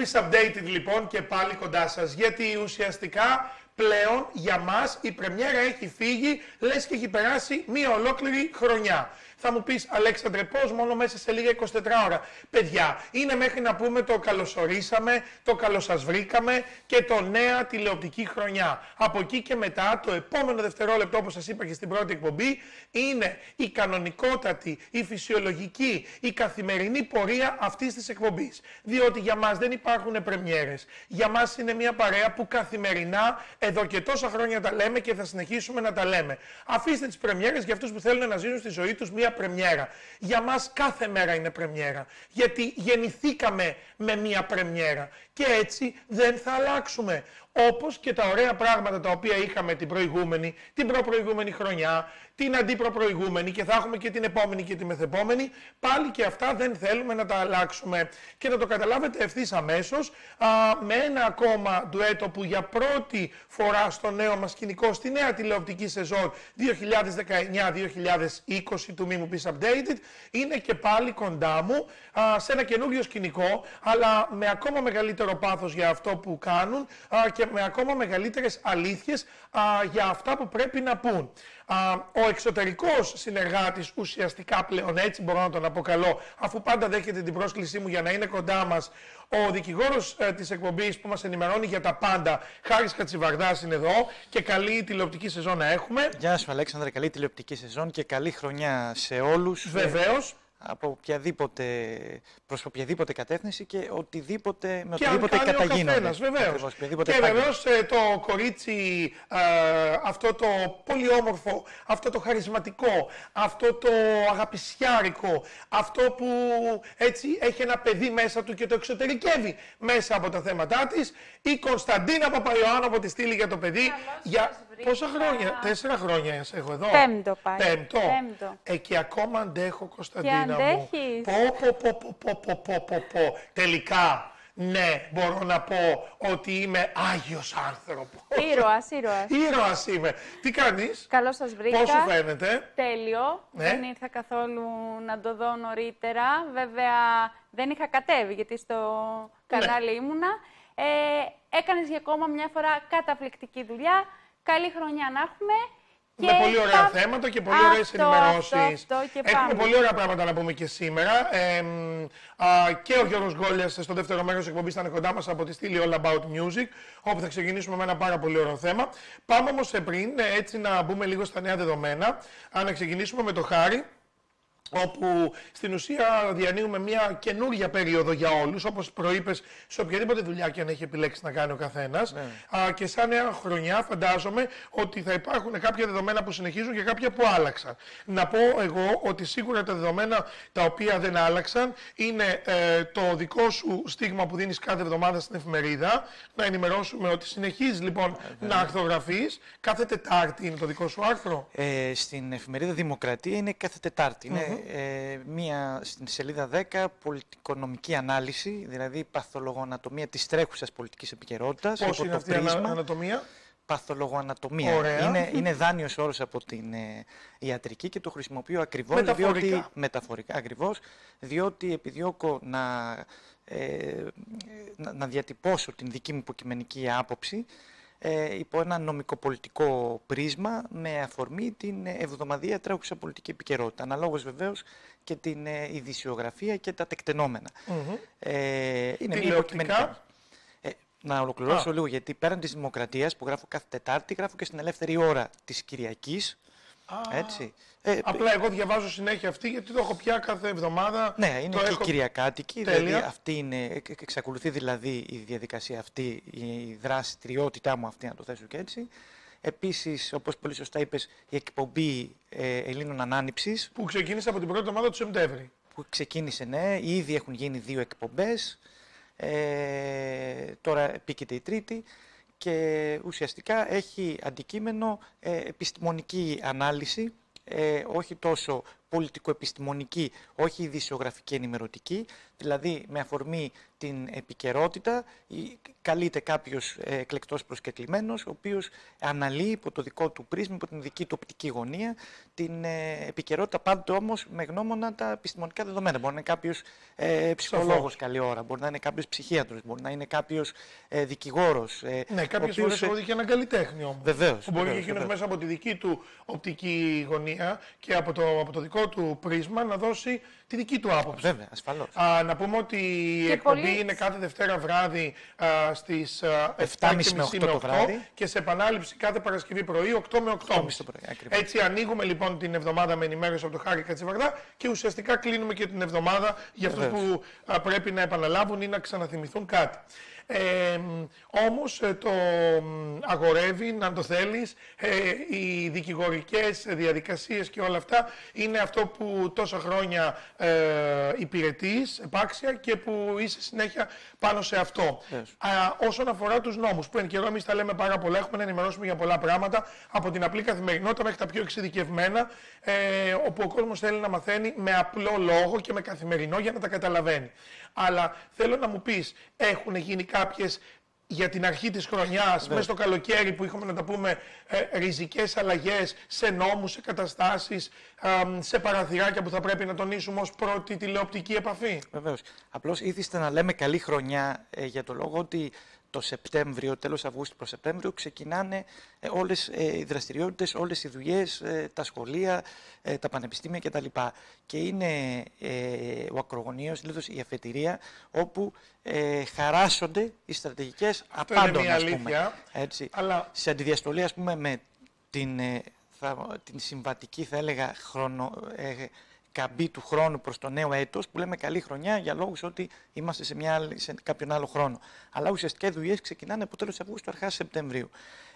Peace Updated λοιπόν και πάλι κοντά σας, γιατί ουσιαστικά πλέον για μας η πρεμιέρα έχει φύγει, λες και έχει περάσει μία ολόκληρη χρονιά. Θα μου πεις, Αλέξανδρε, πώς μόνο μέσα σε λίγα 24 ώρα. Παιδιά, είναι μέχρι να πούμε το καλωσορίσαμε, το καλωσασβρήκαμε και το νέα τηλεοπτική χρονιά. Από εκεί και μετά, το επόμενο δευτερόλεπτο, όπως σας είπα και στην πρώτη εκπομπή, είναι η κανονικότατη, η φυσιολογική, η καθημερινή πορεία αυτής της εκπομπής. Διότι για μας δεν υπάρχουν πρεμιέρες. Για μας είναι μια παρέα που καθημερινά εδώ και τόσα χρόνια τα λέμε και θα συνεχίσουμε να τα λέμε. Αφήστε τις πρεμιέρες για αυτούς που θέλουν να ζήσουν στη ζωή τους μια πρεμιέρα. Για μας κάθε μέρα είναι πρεμιέρα. Γιατί γεννηθήκαμε με μια πρεμιέρα. Και έτσι δεν θα αλλάξουμε. Όπως και τα ωραία πράγματα τα οποία είχαμε την προηγούμενη, την προπροηγούμενη χρονιά, την αντίπροπροηγούμενη και θα έχουμε και την επόμενη και τη μεθεπόμενη, πάλι και αυτά δεν θέλουμε να τα αλλάξουμε. Και να το καταλάβετε ευθύς αμέσως με ένα ακόμα ντουέτο που για πρώτη φορά στο νέο μας σκηνικό, στη νέα τηλεοπτική σεζόν 2019-2020 του Μήμου Peace Updated, είναι και πάλι κοντά μου σε ένα καινούριο σκηνικό, αλλά με ακόμα μεγαλύτερο πάθος για αυτό που κάνουν και με ακόμα μεγαλύτερες αλήθειες για αυτά που πρέπει να πούν ο εξωτερικός συνεργάτης ουσιαστικά πλέον έτσι μπορώ να τον αποκαλώ αφού πάντα δέχεται την πρόσκλησή μου για να είναι κοντά μας ο δικηγόρος ε, της εκπομπής που μας ενημερώνει για τα πάντα Χάρης Κατσιβαρδάς είναι εδώ και καλή τηλεοπτική σεζόν να έχουμε. Γεια σου Αλέξανδρα, καλή τηλεοπτική σεζόν και καλή χρονιά σε όλους. Βεβαίως από οποιαδήποτε, προς οποιαδήποτε κατεύθυνση και οτιδήποτε, με οτιδήποτε καταγίνονται. Και βεβαίως. Και βεβαίως ε, το κορίτσι, ε, αυτό το πολύ όμορφο, αυτό το χαρισματικό, αυτό το αγαπησιάρικο, αυτό που έτσι έχει ένα παιδί μέσα του και το εξωτερικεύει μέσα από τα θέματά της, η Κωνσταντίνα Παπαϊωάννου από τη στήλη για το παιδί. για... Δηλαδή Πόσα χρόνια, τέσσερα χρόνια έχω εδώ; Πέμπτο. Πέμπτο. Πέμπτο. Ε, και ακόμα αντέχω, Κωνσταντίνα και αντέχεις. μου. Πω, πω, πω, πω, πω, πω, πω, πω. Τελικά, ναι, μπορώ να πω ότι είμαι Άγιος άνθρωπος. Ήρωας, ήρωας. Ήρωας είμαι. Τι κάνεις; Καλώς σας βρήκα. Πώς σου φαίνεται; Τέλειο. Ναι. Δεν ήρθα καθόλου να το δω νωρίτερα. Βέβαια, δεν είχα κατέβει γιατί στο ναι. κανάλι ναι. ήμουνα. Ε, έκανες για ακόμα μια φορά καταπληκτική δουλειά. Καλή χρονιά να έχουμε. Με πολύ ωραία θέματα και πολύ ωραίες ενημερώσεις. Έχουμε πολύ ωραία πράγματα να πούμε και σήμερα. Ε, α, και ο Γιώργος Γκόλιας στο δεύτερο μέρος της εκπομπής ήταν κοντά μας από τη στήλη All About Music, όπου θα ξεκινήσουμε με ένα πάρα πολύ ωραίο θέμα. Πάμε όμως πριν, ε, έτσι να μπούμε λίγο στα νέα δεδομένα. Αν να ξεκινήσουμε με το Χάρη όπου στην ουσία διανύουμε μια καινούργια περίοδο για όλους, όπως προείπες σε οποιαδήποτε δουλειά και αν έχει επιλέξει να κάνει ο καθένας. Ναι. και σαν νέα χρονιά φαντάζομαι ότι θα υπάρχουν κάποια δεδομένα που συνεχίζουν και κάποια που άλλαξαν. Να πω εγώ ότι σίγουρα τα δεδομένα τα οποία δεν άλλαξαν είναι ε, το δικό σου στίγμα που δίνεις κάθε εβδομάδα στην εφημερίδα. Να ενημερώσουμε ότι συνεχίζεις λοιπόν ε, να αρθογραφείς. Κάθε Τετάρτη είναι το δικό σου άρθρο. Ε, στην εφημερίδα Δημοκρατία είναι κάθε Τετάρτη ε, μία στην σελίδα 10 πολιτικονομική ανάλυση, δηλαδή παθολογοανατομία της τρέχουσας πολιτικής επικαιρότητας. Πώς είναι αυτή η ανατομία; Παθολογοανατομία. Είναι, είναι δάνειος όρος από την ε, ιατρική και το χρησιμοποιώ ακριβώς μεταφορικά. διότι, μεταφορικά ακριβώς, διότι επιδιώκω να, ε, να, να διατυπώσω την δική μου υποκειμενική άποψη ε, υπό ένα νομικοπολιτικό πρίσμα με αφορμή την εβδομαδία τρέχουσα πολιτική επικαιρότητα. Αναλόγως βεβαίως και την ε, ειδησιογραφία και τα τεκτενόμενα. ε, είναι μια υποκειμενική. Ε, να ολοκληρώσω λίγο γιατί πέραν της Δημοκρατίας που γράφω κάθε Τετάρτη γράφω και στην ελεύθερη ώρα της Κυριακής έτσι. Ε, Απλά εγώ διαβάζω συνέχεια αυτή γιατί το έχω πια κάθε εβδομάδα. Ναι, είναι το και έχω... κυριακάτικη. Δηλαδή αυτή είναι, εξακολουθεί δηλαδή η διαδικασία αυτή, η δραστηριότητά μου αυτή, να το θέσω και έτσι. Επίσης, όπως πολύ σωστά είπες, η εκπομπή ε, Ελλήνων Ανάνυψης. Που ξεκίνησε από την πρώτη εβδομάδα του Σεπτέμβρη. Που ξεκίνησε, ναι. Ήδη έχουν γίνει δύο εκπομπές. Ε, τώρα επίκειται η τρίτη και ουσιαστικά έχει αντικείμενο ε, επιστημονική ανάλυση, ε, όχι τόσο πολιτικοεπιστημονική, όχι ειδησιογραφική ενημερωτική, δηλαδή με αφορμή την επικαιρότητα, καλείται κάποιος ε, εκλεκτός προσκεκλημένος, ο οποίος αναλύει υπό το δικό του πρίσμα, υπό την δική του οπτική γωνία, την ε, επικαιρότητα πάντοτε όμως με γνώμονα τα επιστημονικά δεδομένα. Μπορεί να είναι κάποιος ε, ψυχολόγος καλή ώρα, μπορεί να είναι κάποιος ψυχίατρος, μπορεί να είναι κάποιος ε, δικηγόρος. Ε, ναι, κάποιες οποίος, φορές ε, και έναν καλλιτέχνη όμως. Βεβαίως. Που μπορεί εκείνος μέσα από τη δική του οπτική γωνία και από το, από το δικό του πρίσμα να δώσει τη δική του άποψη. Βέβαια, ασφαλώς. Α, να πούμε ότι η εκπομπή είναι κάθε Δευτέρα βράδυ στις 7.30 με 8, το βράδυ. και σε επανάληψη κάθε Παρασκευή πρωί 8 με 8. 8 Έτσι ανοίγουμε λοιπόν την εβδομάδα με ενημέρωση από το Χάρη Κατσιβαρδά και ουσιαστικά κλείνουμε και την εβδομάδα για αυτούς που πρέπει να επαναλάβουν ή να ξαναθυμηθούν κάτι. Ε, όμως το αγορεύει, να το θέλεις, ε, οι δικηγορικές διαδικασίες και όλα αυτά είναι αυτό που τόσα χρόνια ε, υπηρετείς επάξια και που είσαι συνέχεια πάνω σε αυτό. Α, όσον αφορά τους νόμους, που εν καιρό εμείς τα λέμε πάρα πολλά, έχουμε να ενημερώσουμε για πολλά πράγματα, από την απλή καθημερινότητα μέχρι τα πιο εξειδικευμένα, ε, όπου ο κόσμος θέλει να μαθαίνει με απλό λόγο και με καθημερινό για να τα καταλαβαίνει. Αλλά θέλω να μου πεις, έχουν γίνει κάποιες για την αρχή της χρονιάς, μέσα στο καλοκαίρι που είχαμε να τα πούμε ε, ριζικές αλλαγές σε νόμους, σε καταστάσεις, σε παραθυράκια που θα πρέπει να τονίσουμε ως πρώτη τηλεοπτική επαφή. Βεβαίως. Απλώς ήθιστε να λέμε καλή χρονιά ε, για το λόγο ότι το Σεπτέμβριο, τέλος Αυγούστου προς Σεπτέμβριο, ξεκινάνε ε, όλες ε, οι δραστηριότητες, όλες οι δουλειές, ε, τα σχολεία, τα πανεπιστήμια κτλ. Και είναι ο ακρογωνίος, δηλαδή η αφετηρία, όπου χαράσσονται οι στρατηγικές απάντων, ας πούμε. Έτσι. Αλλά... Σε αντιδιαστολή, ας πούμε, με την, την συμβατική, θα έλεγα, χρονο, καμπή του χρόνου προς το νέο έτος που λέμε καλή χρονιά για λόγους ότι είμαστε σε, μια άλλη, σε κάποιον άλλο χρόνο. Αλλά ουσιαστικά οι δουλειές ξεκινάνε από τέλος Αυγούστου, αρχάς Σεπτεμβρίου.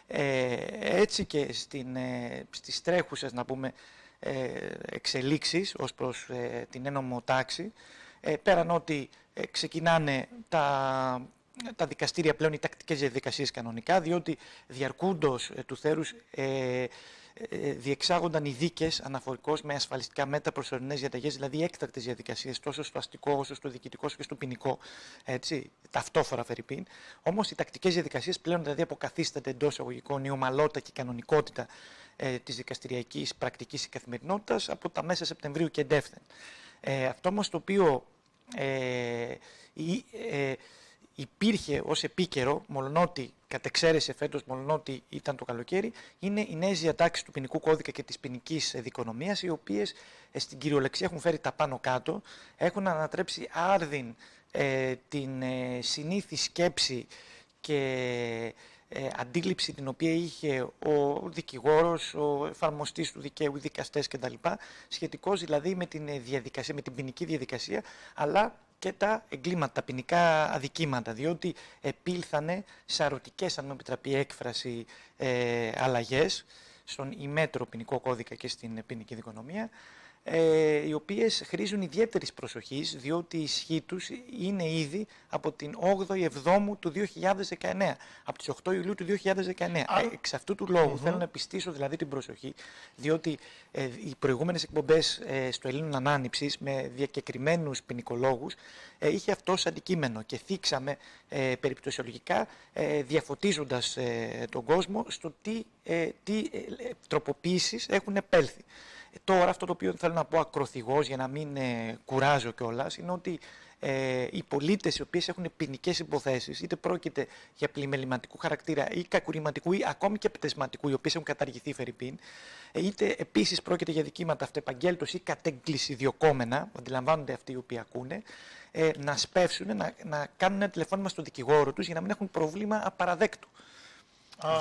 Ε, έτσι και στην, ε, στις τρέχουσες να πούμε ε, εξελίξεις ως προς ε, την ένομο τάξη ε, πέραν ότι ε, ξεκινάνε τα, τα δικαστήρια πλέον οι τακτικές διαδικασίες κανονικά διότι διαρκούντος του θέρους ε, διεξάγονταν οι δίκες αναφορικώς με ασφαλιστικά μέτρα προσωρινέ διαταγές, δηλαδή έκτακτες διαδικασίες, τόσο στο αστικό όσο στο διοικητικό όσο και στο ποινικό. Έτσι, ταυτόφορα φερρυπίν. Όμως οι τακτικές διαδικασίες πλέον δηλαδή αποκαθίστανται εντός εισαγωγικών η ομαλότητα και η κανονικότητα ε, της δικαστηριακής πρακτικής και καθημερινότητας από τα μέσα Σεπτεμβρίου και εντεύθεν. Ε, αυτό όμως το οποίο. Ε, ε, υπήρχε ως επίκαιρο, μολονότι κατ' εξαίρεση φέτος, μολονότι ήταν το καλοκαίρι, είναι οι νέες διατάξεις του ποινικού κώδικα και της ποινική δικονομίας, οι οποίες ε, στην κυριολεξία έχουν φέρει τα πάνω κάτω, έχουν ανατρέψει άρδιν ε, την ε, συνήθι σκέψη και ε, αντίληψη την οποία είχε ο δικηγόρος, ο εφαρμοστής του δικαίου, οι δικαστές κτλ. Σχετικώς δηλαδή με την, διαδικασία, με την ποινική διαδικασία, αλλά και τα εγκλήματα, τα ποινικά αδικήματα, διότι επήλθανε σαρωτικές, αν μου επιτραπεί έκφραση, ε, αλλαγές στον ημέτρο ποινικό κώδικα και στην ποινική δικονομία, ε, οι οποίες χρήζουν ιδιαίτερης προσοχής, διότι η ισχύ τους είναι ήδη από την 8η Εβδόμου του 2019, από τις 8 Ιουλίου του 2019. Α, Εξ αυτού του λόγου θέλω να επιστήσω δηλαδή την προσοχή, διότι ε, οι προηγούμενες εκπομπές ε, στο Ελλήνων Ανάνυψης με διακεκριμένους ποινικολόγους ε, είχε αυτό ως αντικείμενο και θίξαμε ε, περιπτωσιολογικά ε, διαφωτίζοντας ε, τον κόσμο στο τι, τι τροποποίησεις έχουν επέλθει. Τώρα αυτό το οποίο θέλω να πω ακροθυγός για να μην ε, κουράζω κιόλας είναι ότι ε, οι πολίτες οι οποίες έχουν ποινικές υποθέσεις, είτε πρόκειται για πλημεληματικού χαρακτήρα ή κακουρηματικού ή ακόμη και πτεσματικού, οι οποίες έχουν καταργηθεί φερρυπίν, ε, είτε επίσης πρόκειται για δικήματα αυτεπαγγέλτο ή κατέγκληση διοκόμενα, αντιλαμβάνονται αυτοί οι οποίοι ακούνε, ε, να σπεύσουν, να, να κάνουν ένα τηλεφώνημα στον δικηγόρο τους για να μην έχουν πρόβλημα απαραδέκτου.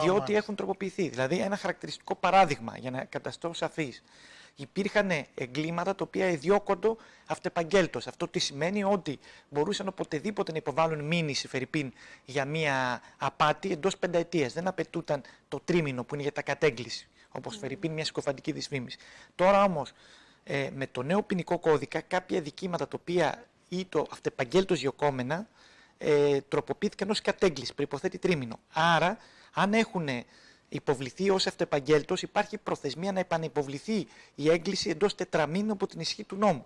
διότι έχουν τροποποιηθεί. Δηλαδή, ένα χαρακτηριστικό παράδειγμα για να καταστώ σαφής υπήρχαν εγκλήματα τα οποία εδιώκονται αυτεπαγγέλτο. Αυτό τι σημαίνει ότι μπορούσαν οποτεδήποτε να υποβάλουν μήνυση Φερρυπίν για μία απάτη εντός πενταετίας. Δεν απαιτούταν το τρίμηνο που είναι για τα κατέγκληση, όπως mm. Φερρυπίν μια συκοφαντική δυσφήμιση. Τώρα όμως ε, με το νέο ποινικό κώδικα κάποια δικήματα τα οποία ή το αυτεπαγγέλτο διωκόμενα ε, τροποποιήθηκαν ως κατέγκληση, προποθέτει τρίμηνο. Άρα, αν έχουν υποβληθεί ως αυτεπαγγέλτο, υπάρχει προθεσμία να επανυποβληθεί η έγκληση εντός τετραμήνου από την ισχύ του νόμου.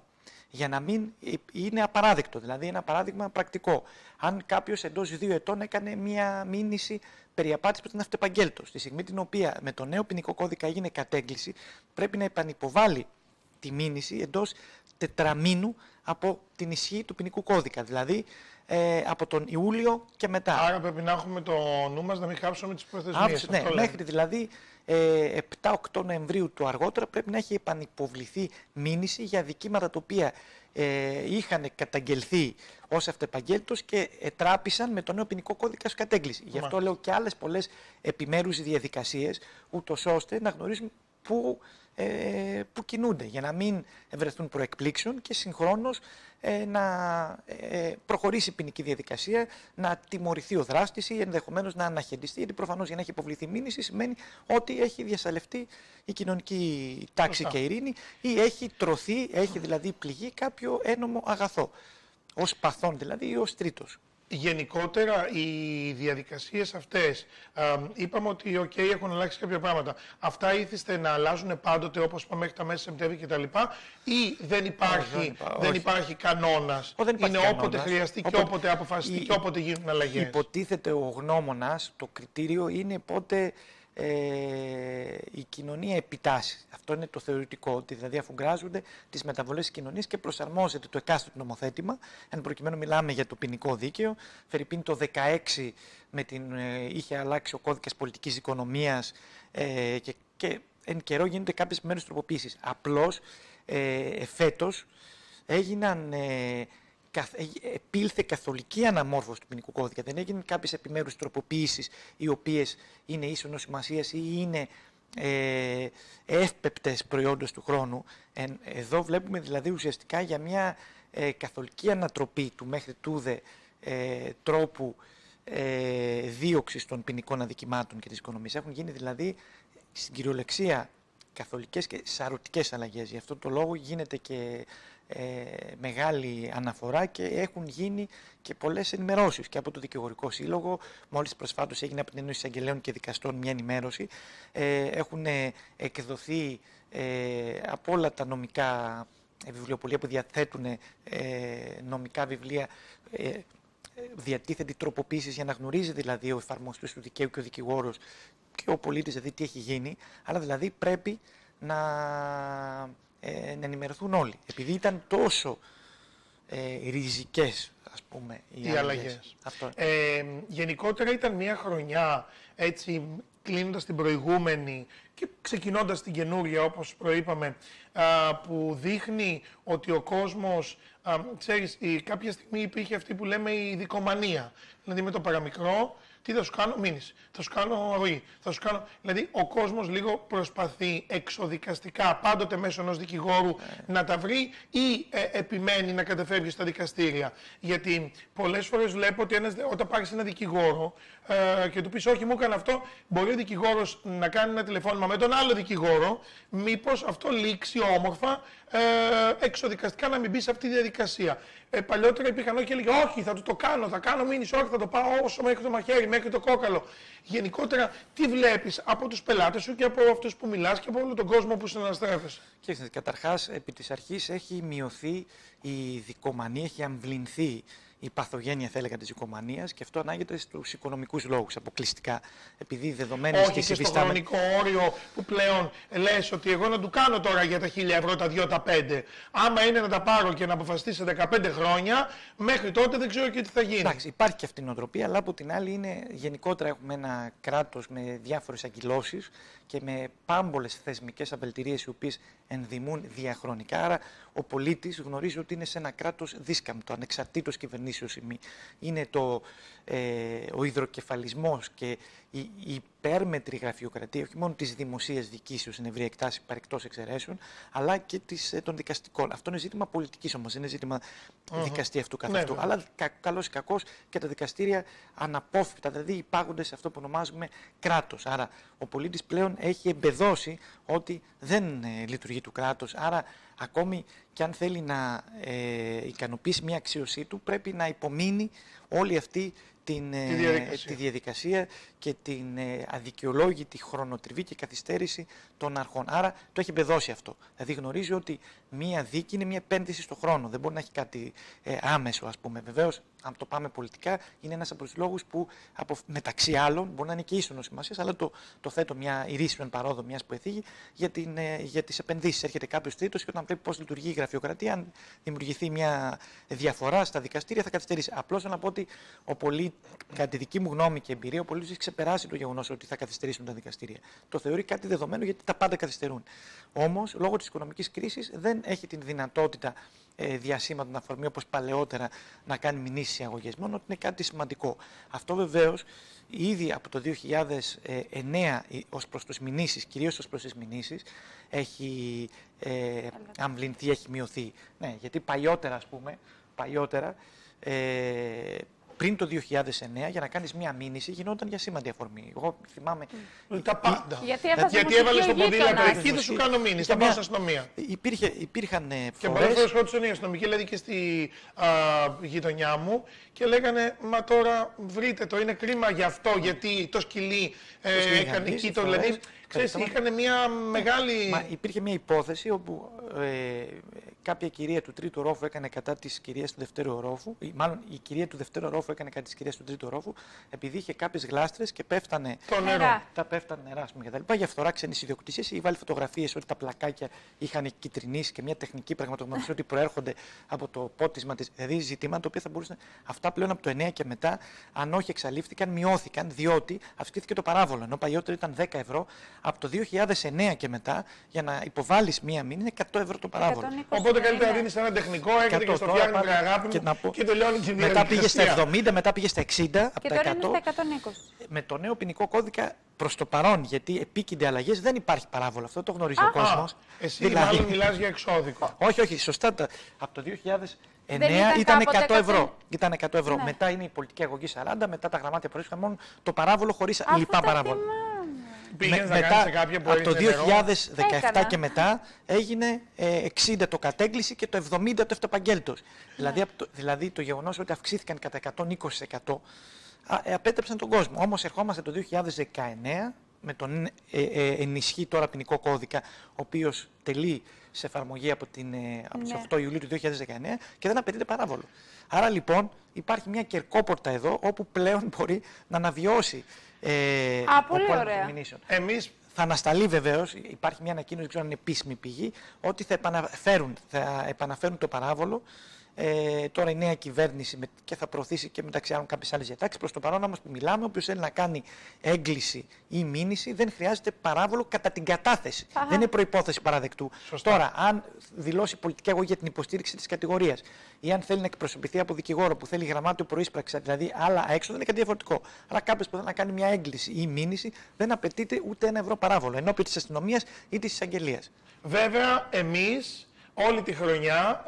Για να μην είναι απαράδεκτο, δηλαδή ένα παράδειγμα πρακτικό. Αν κάποιος εντός δύο ετών έκανε μία μήνυση περί απάτης που ήταν αυτεπαγγέλτο, στη στιγμή την οποία με το νέο ποινικό κώδικα έγινε κατέγκληση, πρέπει να επανυποβάλει τη μήνυση εντός τετραμήνου από την ισχύ του ποινικού κώδικα. Δηλαδή ε, από τον Ιούλιο και μετά. Άρα πρέπει να έχουμε το νου μας να μην χάψουμε τις προθεσμίες. Ναι, μέχρι δηλαδή ε, 7-8 Νοεμβρίου του αργότερα πρέπει να έχει επανυποβληθεί μήνυση για δικήματα τα οποία ε, είχαν καταγγελθεί ως αυτεπαγγέλτος και ετράπησαν με το νέο ποινικό κώδικα ως κατέγκληση. Γι' αυτό λέω και άλλες πολλές επιμέρους διαδικασίες, ούτως ώστε να γνωρίζουμε πού ε, που κινούνται για να μην βρεθούν προεκπλήξεων και συγχρόνως ε, να ε, προχωρήσει η ποινική διαδικασία, να τιμωρηθεί ο δράστης ή ενδεχομένως να αναχαιριστεί, γιατί προφανώς για να έχει υποβληθεί μήνυση σημαίνει ότι έχει διασαλευτεί η κοινωνική τάξη και ειρήνη ή έχει τρωθεί, έχει δηλαδή πληγεί κάποιο ένομο αγαθό, ως παθόν δηλαδή ή ως τρίτος. Γενικότερα οι διαδικασίες αυτές, είπαμε ότι okay, έχουν αλλάξει κάποια πράγματα. Αυτά ήθιστε να αλλάζουν πάντοτε όπως είπαμε μέχρι τα μέσα Σεπτέμβρη κτλ. Ή δεν υπάρχει, δεν, υπάρχει κανόνας; Είναι όποτε χρειαστεί και όποτε αποφασιστεί και όποτε γίνουν αλλαγές. Υποτίθεται ο γνώμονας, το κριτήριο είναι πότε ε, η κοινωνία επιτάσσει. Αυτό είναι το θεωρητικό, ότι δηλαδή αφουγκράζονται τις μεταβολές της κοινωνίας και προσαρμόζεται το εκάστοτε νομοθέτημα. Εν προκειμένου μιλάμε για το ποινικό δίκαιο. Φερρυπίν το 2016 με την, ε, είχε αλλάξει ο κώδικας πολιτικής οικονομίας ε, και, και εν καιρό γίνονται κάποιες μέρες τροποποίησει. Απλώς ε, φέτο έγιναν ε, επήλθε καθολική αναμόρφωση του ποινικού κώδικα. Δεν έγιναν κάποιες επιμέρους τροποποίησεις οι οποίες είναι ίσονο σημασίας ή είναι ε, εύπεπτες προϊόντος του χρόνου. εδώ βλέπουμε δηλαδή ουσιαστικά για μια ε, καθολική ανατροπή του μέχρι τούδε ε, τρόπου ε, δίωξης των ποινικών αδικημάτων και της οικονομίας. Έχουν γίνει δηλαδή στην κυριολεξία καθολικές και σαρωτικές αλλαγές. Γι' αυτό το λόγο γίνεται και ε, μεγάλη αναφορά και έχουν γίνει και πολλές ενημερώσεις και από το Δικηγορικό Σύλλογο. Μόλις προσφάτως έγινε από την Ένωση Αγγελέων και Δικαστών μια ενημέρωση. Ε, έχουν εκδοθεί ε, από όλα τα νομικά βιβλιοπολία που διαθέτουν ε, νομικά βιβλία ε, διατίθενται τροποποίησεις για να γνωρίζει δηλαδή ο εφαρμοστής του δικαίου και ο δικηγόρος και ο πολίτης δηλαδή τι έχει γίνει, αλλά δηλαδή πρέπει να ε, να ενημερωθούν όλοι. Επειδή ήταν τόσο ε, ριζικές, ας πούμε, οι, οι αλλαγές. Ε, γενικότερα ήταν μια χρονιά, έτσι, κλείνοντας την προηγούμενη και ξεκινώντας την καινούρια, όπως προείπαμε, που δείχνει ότι ο κόσμος, α, ξέρεις, η, κάποια στιγμή υπήρχε αυτή που λέμε η δικομανία. Δηλαδή με το παραμικρό τι θα σου κάνω, μήνυ. Θα σου κάνω αγωγή. Θα σου κάνω... Δηλαδή, ο κόσμος λίγο προσπαθεί εξοδικαστικά, πάντοτε μέσω ενός δικηγόρου, ναι. να τα βρει ή ε, επιμένει να κατεφεύγει στα δικαστήρια. Γιατί πολλές φορές βλέπω ότι ένας, όταν πάρεις ένα δικηγόρο ε, και του πεις: Όχι, μου έκανε αυτό, μπορεί ο δικηγόρος να κάνει ένα τηλεφώνημα με τον άλλο δικηγόρο. Μήπως αυτό λήξει όμορφα ε, εξοδικαστικά να μην μπει σε αυτή τη διαδικασία. Ε, παλιότερα υπήρχαν όχι και έλεγε Όχι, θα το, το κάνω, θα κάνω μήνυση, όχι, θα το πάω όσο μέχρι το μαχαίρι, μέχρι το κόκαλο. Γενικότερα, τι βλέπεις από τους πελάτες σου και από αυτούς που μιλάς και από όλο τον κόσμο που συναναστρέφεσαι; Κοιτάξτε, καταρχάς, επί της αρχής έχει μειωθεί η δικομανία, έχει αμβληνθεί η παθογένεια, θα έλεγα, της οικομανίας και αυτό ανάγεται στους οικονομικούς λόγους αποκλειστικά. Επειδή δεδομένε και και στο χρονικό όριο που πλέον λες ότι εγώ να του κάνω τώρα για τα 1000 ευρώ τα 2 τα 5. Άμα είναι να τα πάρω και να αποφασιστεί σε 15 χρόνια, μέχρι τότε δεν ξέρω και τι θα γίνει. Εντάξει, υπάρχει και αυτή η νοοτροπία, αλλά από την άλλη είναι γενικότερα έχουμε ένα κράτος με διάφορες αγκυλώσει και με πάμπολες θεσμικές απελτηρίες οι οποίες ενδημούν διαχρονικά. Άρα ο πολίτης γνωρίζει ότι είναι σε ένα κράτος δίσκαμπτο, ανεξαρτήτως κυβερνήσεως ή μη. Είναι το, ε, ο υδροκεφαλισμός και η, η υπέρμετρη γραφειοκρατία, όχι μόνο της δημοσίας διοικήσεω στην ευρία εκτάση παρεκτός εξαιρέσεων, αλλά και της, ε, των δικαστικών. Αυτό είναι ζήτημα πολιτικής όμως, δεν είναι ζήτημα mm-hmm. δικαστή αυτού καθ' αυτού. Ναι, αλλά κα, καλό ή κακό και τα δικαστήρια αναπόφευκτα, δηλαδή υπάγονται σε αυτό που ονομάζουμε κράτος. Άρα ο πολίτης πλέον έχει εμπεδώσει ότι δεν ε, λειτουργεί του κράτους. Άρα ακόμη και αν θέλει να ε, ικανοποιήσει μια αξίωσή του, πρέπει να υπομείνει όλη αυτή την, Τη ε, διαδικασία. τη διαδικασία και την ε, αδικαιολόγητη χρονοτριβή και καθυστέρηση των αρχών. Άρα το έχει μπεδώσει αυτό. Δηλαδή γνωρίζει ότι μία δίκη είναι μία επένδυση στο χρόνο. Δεν μπορεί να έχει κάτι ε, άμεσο, ας πούμε. Βεβαίως, αν το πάμε πολιτικά, είναι ένας από τους λόγους που από, μεταξύ άλλων μπορεί να είναι και ίσονος σημασίας, αλλά το, το θέτω μια ηρήσιμη παρόδο μιας που εφήγει για, την, ε, για τις επενδύσεις. Έρχεται κάποιος τρίτος και όταν βλέπει πώς λειτουργεί η γραφειοκρατία, αν δημιουργηθεί μια διαφορά στα δικαστήρια, θα καθυστερήσει. Απλώς να πω ότι ο πολίτη, κατά τη δική μου γνώμη και εμπειρία, ο πολίτη έχει ξεπεράσει το γεγονός ότι θα καθυστερήσουν τα δικαστήρια. Το θεωρεί κάτι δεδομένο γιατί τα πάντα καθυστερούν. Όμως, λόγω της οικονομικής κρίσης, δεν έχει την δυνατότητα ε, διασύματων αφορμή όπως παλαιότερα να κάνει μηνύσεις αγωγές. Μόνο ότι είναι κάτι σημαντικό. Αυτό βεβαίως ήδη από το 2009 ως προς τους μηνύσεις, κυρίως ως προς τις μηνύσεις, έχει ε, αμβληνθεί, έχει μειωθεί. Ναι, γιατί παλιότερα, ας πούμε, παλιότερα, ε, πριν το 2009, για να κάνεις μία μήνυση γινόταν για σήμαντη αφορμή. Εγώ θυμάμαι. Τα πάντα. Γιατί έβαζε Γιατί μουσική έβαλες ο τον ποδήλατο γείτονας. εκεί, θα σου κάνω μήνυση. Θα Είχε πάω μια- στην αστυνομία. Υπήρχε, υπήρχαν ε, Και πολλέ φορές... φορές ρώτησαν οι αστυνομικοί, δηλαδή και στη α, γειτονιά μου, και λέγανε Μα τώρα βρείτε το, είναι κρίμα γι' αυτό, γιατί το σκυλί ε, σκυλί έκανε γανίζει εκεί το. φορές. Δηλαδή, ξέρεις, Κατάλαβα. είχαν μια μεγάλη. Μα υπήρχε μια υπόθεση όπου ε, κάποια κυρία του τρίτου ρόφου έκανε κατά της κυρίας του δευτέρου ορόφου, ή μάλλον η κυρία του δευτέρου ρόφου έκανε κατά της κυρίας του τρίτου ρόφου, επειδή είχε κάποιες γλάστρες και πέφτανε. Το νερό. Νερά. Τα πέφτανε νερά, ας πούμε, και τα λοιπά. Για φθορά ξένη ιδιοκτησία. Είχε βάλει φωτογραφίες ότι τα πλακάκια είχαν κυτρινήσει και μια τεχνική πραγματογνωμοσύνη ότι προέρχονται από το πότισμα της. Δηλαδή ζητήματα τα οποία θα μπορούσαν. Αυτά πλέον από το 9 και μετά, αν όχι εξαλείφθηκαν, μειώθηκαν διότι αυξήθηκε το παράβολο. Ενώ παλιότερα ήταν 10 ευρώ, από το 2009 και μετά, για να υποβάλεις μία μήνυ είναι 100 ευρώ το παράβολο. 120 Οπότε καλύτερα είναι. δίνεις ένα τεχνικό, έρχεται και 100 στο τώρα φτιάχνει πάλι αγάπη και μου να πω- και τελειώνει και η Μετά πήγες στα διαδικασία. 70, μετά πήγες στα 60 από Και τα τώρα 100. είναι στα 120. Με το νέο ποινικό κώδικα προς το παρόν, γιατί επίκυνται αλλαγές, δεν υπάρχει παράβολο. Αυτό το γνωρίζει ο Α. κόσμος. Α, εσύ μάλλον μιλάς για εξώδικο. Όχι, όχι, σωστά. τα- Από το 2009 Δεν ήταν ήταν κάποτε 100 ευρώ. 100. Ήταν 100 ευρώ. Ναι. Μετά είναι η πολιτική αγωγή 40, μετά τα γραμμάτια προέσχαν μόνο το παράβολο χωρίς Αυτό λοιπά το παράβολο. θυμάμαι. Πήγαινε να μετά, κάνεις σε κάποια που από το έριχνε νερό. 2017 Έκανα. και μετά έγινε ε, 60 το κατέγκληση και το 70 το ευτεπαγγέλτος. Δηλαδή, από το, δηλαδή το γεγονός ότι αυξήθηκαν κατά 120% α, ε, απέτρεψαν τον κόσμο. Όμως ερχόμαστε το 2019 με τον ε, ε, ενισχύ τώρα ποινικό κώδικα, ο οποίος τελεί σε εφαρμογή από, την, ε, από τις Ναι. 8 Ιουλίου του 2019 και δεν απαιτείται παράβολο. Άρα λοιπόν υπάρχει μια κερκόπορτα εδώ όπου πλέον μπορεί να αναβιώσει ε, Α, πολύ ο πόλεμος ωραία. των μηνύσεων. Εμείς Θα ανασταλεί βεβαίως, υπάρχει μια ανακοίνωση, δεν ξέρω αν είναι επίσημη πηγή, ότι θα επαναφέρουν, θα επαναφέρουν το παράβολο. Ε, τώρα η νέα κυβέρνηση με- και θα προωθήσει και μεταξύ άλλων κάποιες άλλες διατάξεις. Προς το παρόν όμως που μιλάμε, όποιο θέλει να κάνει έγκληση ή μήνυση δεν χρειάζεται παράβολο κατά την κατάθεση. Αχα. Δεν είναι προπόθεση παραδεκτού. Σωστά. Τώρα, αν δηλώσει πολιτική αγωγή για την υποστήριξη της κατηγορίας ή αν θέλει να εκπροσωπηθεί από δικηγόρο που θέλει γραμμάτιο προείσπραξη, δηλαδή άλλα έξοδα, είναι κάτι διαφορετικό. Αλλά κάποιος που θέλει να κάνει μια έγκληση ή μήνυση δεν απαιτείται ούτε ένα ευρώ παράβολο ενώπιον της αστυνομίας ή της εισαγγελίας. Βέβαια, εμείς όλη τη χρονιά,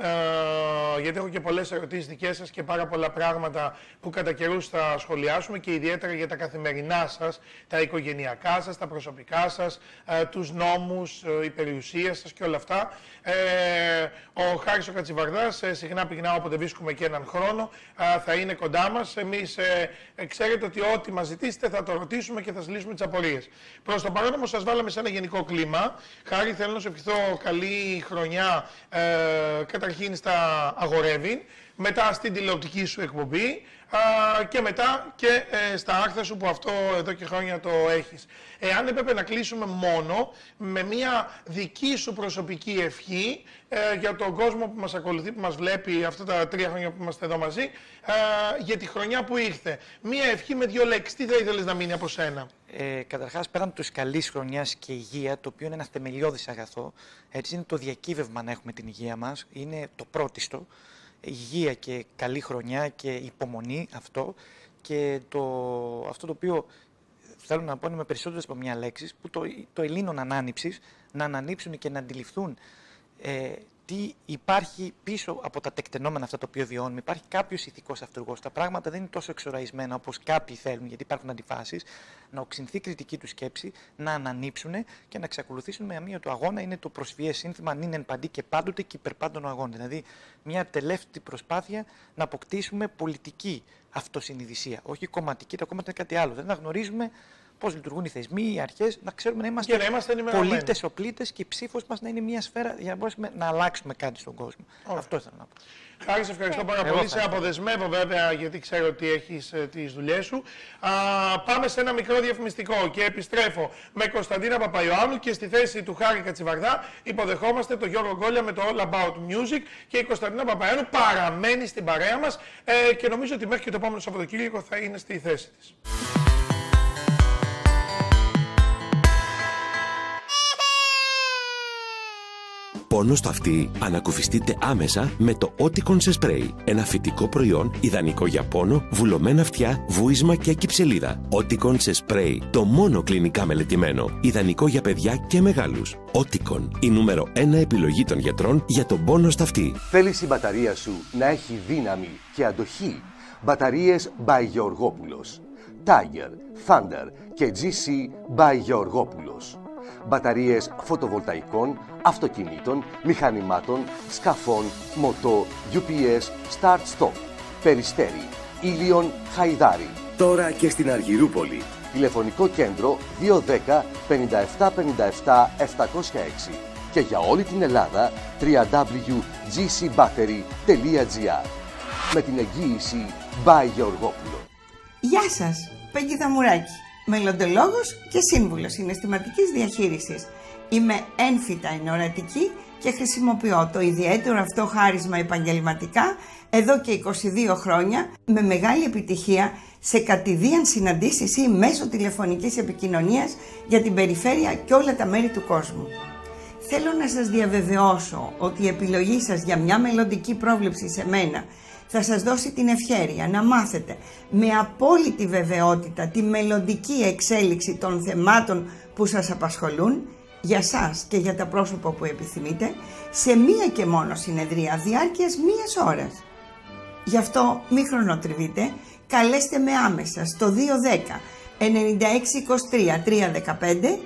ε, γιατί έχω και πολλές ερωτήσεις δικές σας και πάρα πολλά πράγματα που κατά καιρούς θα σχολιάσουμε και ιδιαίτερα για τα καθημερινά σας, τα οικογενειακά σας, τα προσωπικά σας, ε, τους νόμους, ε, η περιουσία σας και όλα αυτά. Ε, ο Χάρης ο Κατσιβαρδάς, ε, συχνά πυκνά όποτε βρίσκουμε και έναν χρόνο, ε, θα είναι κοντά μας. Εμείς ε, ε, ξέρετε ότι ό,τι μας ζητήσετε θα το ρωτήσουμε και θα σας λύσουμε τις απορίες. Προς το παρόν όμως σας βάλαμε σε ένα γενικό κλίμα. Χάρη θέλω να σου ευχηθώ καλή χρονιά ε, καταρχήν στα αγορεύει, μετά στην τηλεοπτική σου εκπομπή α, και μετά και ε, στα άρθρα σου που αυτό εδώ και χρόνια το έχεις. Εάν έπρεπε να κλείσουμε μόνο με μια δική σου προσωπική ευχή ε, για τον κόσμο που μας ακολουθεί, που μας βλέπει αυτά τα τρία χρόνια που είμαστε εδώ μαζί, ε, για τη χρονιά που ήρθε. Μια ευχή με δύο λέξεις. Τι θα ήθελες να μείνει από σένα; Ε, Καταρχάς, πέραν τη καλής χρονιάς και υγεία, το οποίο είναι ένα θεμελιώδης αγαθό, έτσι είναι το διακύβευμα να έχουμε την υγεία μας, είναι το πρώτιστο. Υγεία και καλή χρονιά και υπομονή αυτό. Και το, αυτό το οποίο θέλω να πω είναι με περισσότερες από μια λέξη, που το, το Ελλήνων ανάνυψης να ανανύψουν και να αντιληφθούν ε, γιατί υπάρχει πίσω από τα τεκτενόμενα αυτά το οποίο βιώνουμε, υπάρχει κάποιος ηθικός αυτούργος. Τα πράγματα δεν είναι τόσο εξοραϊσμένα όπως κάποιοι θέλουν, γιατί υπάρχουν αντιφάσεις. Να οξυνθεί κριτική του σκέψη, να ανανύψουν και να εξακολουθήσουν με αμύωτο του αγώνα. Είναι το προσφυγές σύνθημα αν είναι εν παντή και πάντοτε και υπερπάντων αγώνας. Δηλαδή, μια τελευταία προσπάθεια να αποκτήσουμε πολιτική αυτοσυνειδησία. Όχι κομματική, τα κόμματα είναι κάτι άλλο. Δεν να γνωρίζουμε πώς λειτουργούν οι θεσμοί, οι αρχές, να ξέρουμε να είμαστε, είμαστε πολίτες, οπλίτες και η ψήφος μας να είναι μια σφαίρα για να μπορέσουμε να αλλάξουμε κάτι στον κόσμο. Αυτό ήθελα να πω. Χάρη, σε ευχαριστώ πάρα πολύ. Σε αποδεσμεύω βέβαια γιατί ξέρω ότι έχεις ε, τις δουλειές σου. Α, πάμε σε ένα μικρό διαφημιστικό και επιστρέφω με Κωνσταντίνα Παπαϊωάννου και στη θέση του Χάρη Κατσιβαρδά υποδεχόμαστε τον Γιώργο Γκόλια με το All About Music και η Κωνσταντίνα Παπαϊωάννου παραμένει στην παρέα μας ε, και νομίζω ότι μέχρι και το επόμενο Σαββατοκύριακο θα είναι στη θέση της. Πόνο στο αυτί, ανακουφιστείτε άμεσα με το Oticon σε σπρέι. Ένα φυτικό προϊόν ιδανικό για πόνο, βουλωμένα αυτιά, βούισμα και κυψελίδα. Oticon σε σπρέι, το μόνο κλινικά μελετημένο. Ιδανικό για παιδιά και μεγάλους. Oticon, η νούμερο 1 επιλογή των γιατρών για τον πόνο στο αυτί. Θέλεις η μπαταρία σου να έχει δύναμη και αντοχή; Μπαταρίες by Γεωργόπουλος. Tiger, Thunder και GC by Γεωργόπουλος μπαταρίες φωτοβολταϊκών, αυτοκινήτων, μηχανημάτων, σκαφών, μοτό, UPS, start-stop, περιστέρι, ήλιον, χαϊδάρι. Τώρα και στην Αργυρούπολη. Τηλεφωνικό κέντρο 210 57 57 706 και για όλη την Ελλάδα www.gcbattery.gr με την εγγύηση By Γεωργόπουλο. Γεια σας, Πέγγι Μουράκη μελλοντολόγος και σύμβουλος συναισθηματικής διαχείρισης. Είμαι ένφυτα ενωρατική και χρησιμοποιώ το ιδιαίτερο αυτό χάρισμα επαγγελματικά εδώ και 22 χρόνια με μεγάλη επιτυχία σε κατηδίαν συναντήσεις ή μέσω τηλεφωνικής επικοινωνίας για την περιφέρεια και όλα τα μέρη του κόσμου. Θέλω να σας διαβεβαιώσω ότι η επιλογή σας για μια μελλοντική πρόβλεψη σε μένα θα σας δώσει την ευχέρεια να μάθετε με απόλυτη βεβαιότητα τη μελλοντική εξέλιξη των θεμάτων που σας απασχολούν για σας και για τα πρόσωπα που επιθυμείτε σε μία και μόνο συνεδρία διάρκειας μίας ώρας. Γι' αυτό μη χρονοτριβείτε, καλέστε με άμεσα στο 210 9623 315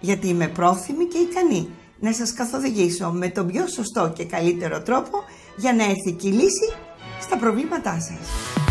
γιατί είμαι πρόθυμη και ικανή να σας καθοδηγήσω με τον πιο σωστό και καλύτερο τρόπο για να έρθει και η λύση στα προβλήματά σας.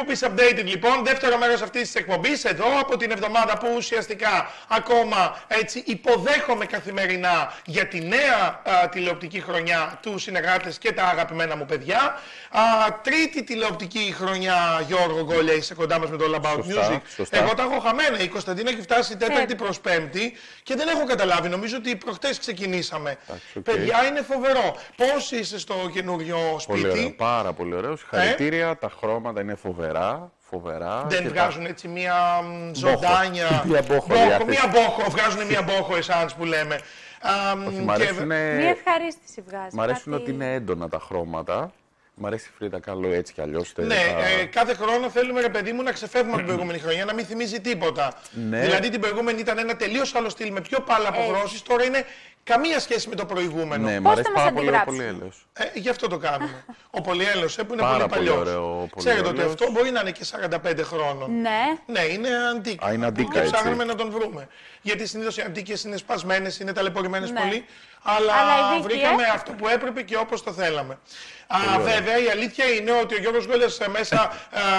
Μη μου πεις updated λοιπόν, δεύτερο μέρος αυτής της εκπομπής εδώ από την εβδομάδα που ουσιαστικά ακόμα έτσι υποδέχομαι καθημερινά για τη νέα τηλεοπτική χρονιά του συνεργάτες και τα αγαπημένα μου παιδιά. Α, τρίτη τηλεοπτική χρονιά Γιώργο Γκόλια είσαι κοντά μας με το All About Music. Σωστά. Εγώ τα έχω χαμένα, η Κωνσταντίνα έχει φτάσει τέταρτη προς πέμπτη και δεν έχω καταλάβει, νομίζω ότι προχτές ξεκινήσαμε. οκ. Παιδιά είναι φοβερό. Πώς είσαι στο καινούριο σπίτι; Πολύ ωραίο, πάρα πολύ ωραίο. Συγχαρητήρια, τα χρώματα είναι φοβερά. Φοβερά. Δεν και τα- βγάζουν έτσι μία μ, ζωντάνια. Μία μπόχο Μπόχο, διάθεση. μία μπόχο. Βγάζουν μία boho essence που λέμε. Α, μ, Όχι, μ' και- αρέσουνε- Μία ευχαρίστηση βγάζει. Μ' αρέσουν κάτι- ότι είναι έντονα τα χρώματα. Μ' αρέσει η Φρίτα καλό έτσι κι αλλιώς. Ναι, ε, κάθε χρόνο θέλουμε ρε παιδί μου να ξεφεύγουμε από την προηγούμενη χρονιά, να μην θυμίζει τίποτα. Ναι. Δηλαδή την προηγούμενη ήταν ένα τελείως άλλο στυλ με πιο πάλα αποχρώσεις, τώρα είναι καμία σχέση με το προηγούμενο. Ναι, μ' Πώς αρέσει θα μας πάρα πολύ ο αντιγράψεις; Πολυέλαιος. Ε, γι' αυτό το κάνουμε. Ο Πολυέλος, ε, που είναι Πάρα πολύ πολύ παλιός. ωραίο ο Ξέρετε ότι Πολυέλος. αυτό μπορεί να είναι και 45 χρόνων. Ναι. Ναι, είναι αντίκα. Α, είναι αντίκα, Και έτσι. ψάχνουμε να τον βρούμε. Γιατί συνήθως οι αντίκες είναι σπασμένες, είναι ταλαιπωρημένες Ναι. πολύ. Αλλά, Αλλά η δίκη, βρήκαμε ε. αυτό που έπρεπε και όπως το θέλαμε. Α, βέβαια, η αλήθεια είναι ότι ο Γιώργος Γκόλιας ε, μέσα α,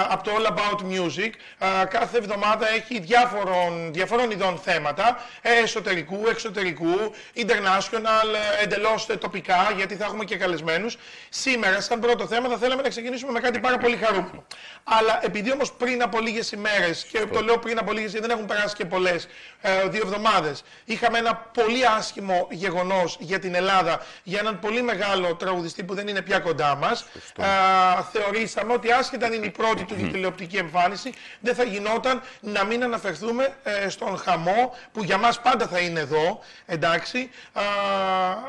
από το All About Music α, κάθε εβδομάδα έχει διάφορων, διαφορών ειδών θέματα ε, εσωτερικού, εξωτερικού, international, ε, εντελώς ε, τοπικά, γιατί θα έχουμε και καλεσμένους. Σήμερα, σαν πρώτο θέμα, θα θέλαμε να ξεκινήσουμε με κάτι πάρα πολύ χαρούμενο. Αλλά επειδή όμως πριν από λίγες ημέρες, και το λέω πριν από λίγες γιατί δεν έχουν περάσει και πολλές, ε, δύο εβδομάδες, είχαμε ένα πολύ άσχημο γεγονός για την Ελλάδα, για έναν πολύ μεγάλο τραγουδιστή που δεν είναι πια κοντά μας. Ε, θεωρήσαμε ότι άσχετα αν είναι η πρώτη του τηλεοπτική εμφάνιση, δεν θα γινόταν να μην αναφερθούμε ε, στον χαμό που για μας πάντα θα είναι εδώ, εντάξει, α,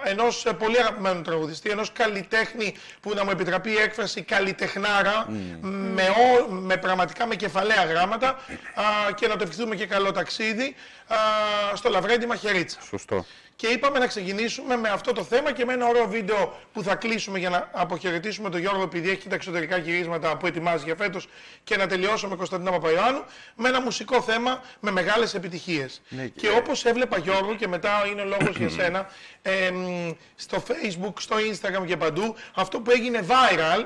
ενός ε, πολύ αγαπημένου τραγουδιστή, ενός καλλιτέχνη που να μου επιτραπεί η έκφραση καλλιτεχνάρα, με, ό, με πραγματικά με κεφαλαία γράμματα α, και να το ευχηθούμε και καλό ταξίδι α, στο Λαβρέντι Μαχαιρίτσα. Σωστό. Και είπαμε να ξεκινήσουμε με αυτό το θέμα και με ένα ωραίο βίντεο που θα κλείσουμε για να αποχαιρετήσουμε τον Γιώργο επειδή έχει τα εξωτερικά γυρίσματα που ετοιμάζει για φέτος και να τελειώσουμε με Κωνσταντίνα Παπαϊωάννου με ένα μουσικό θέμα με μεγάλες επιτυχίες. Ναι, και όπως έβλεπα Γιώργο και μετά είναι ο λόγος για σένα εμ, στο facebook, στο instagram και παντού αυτό που έγινε viral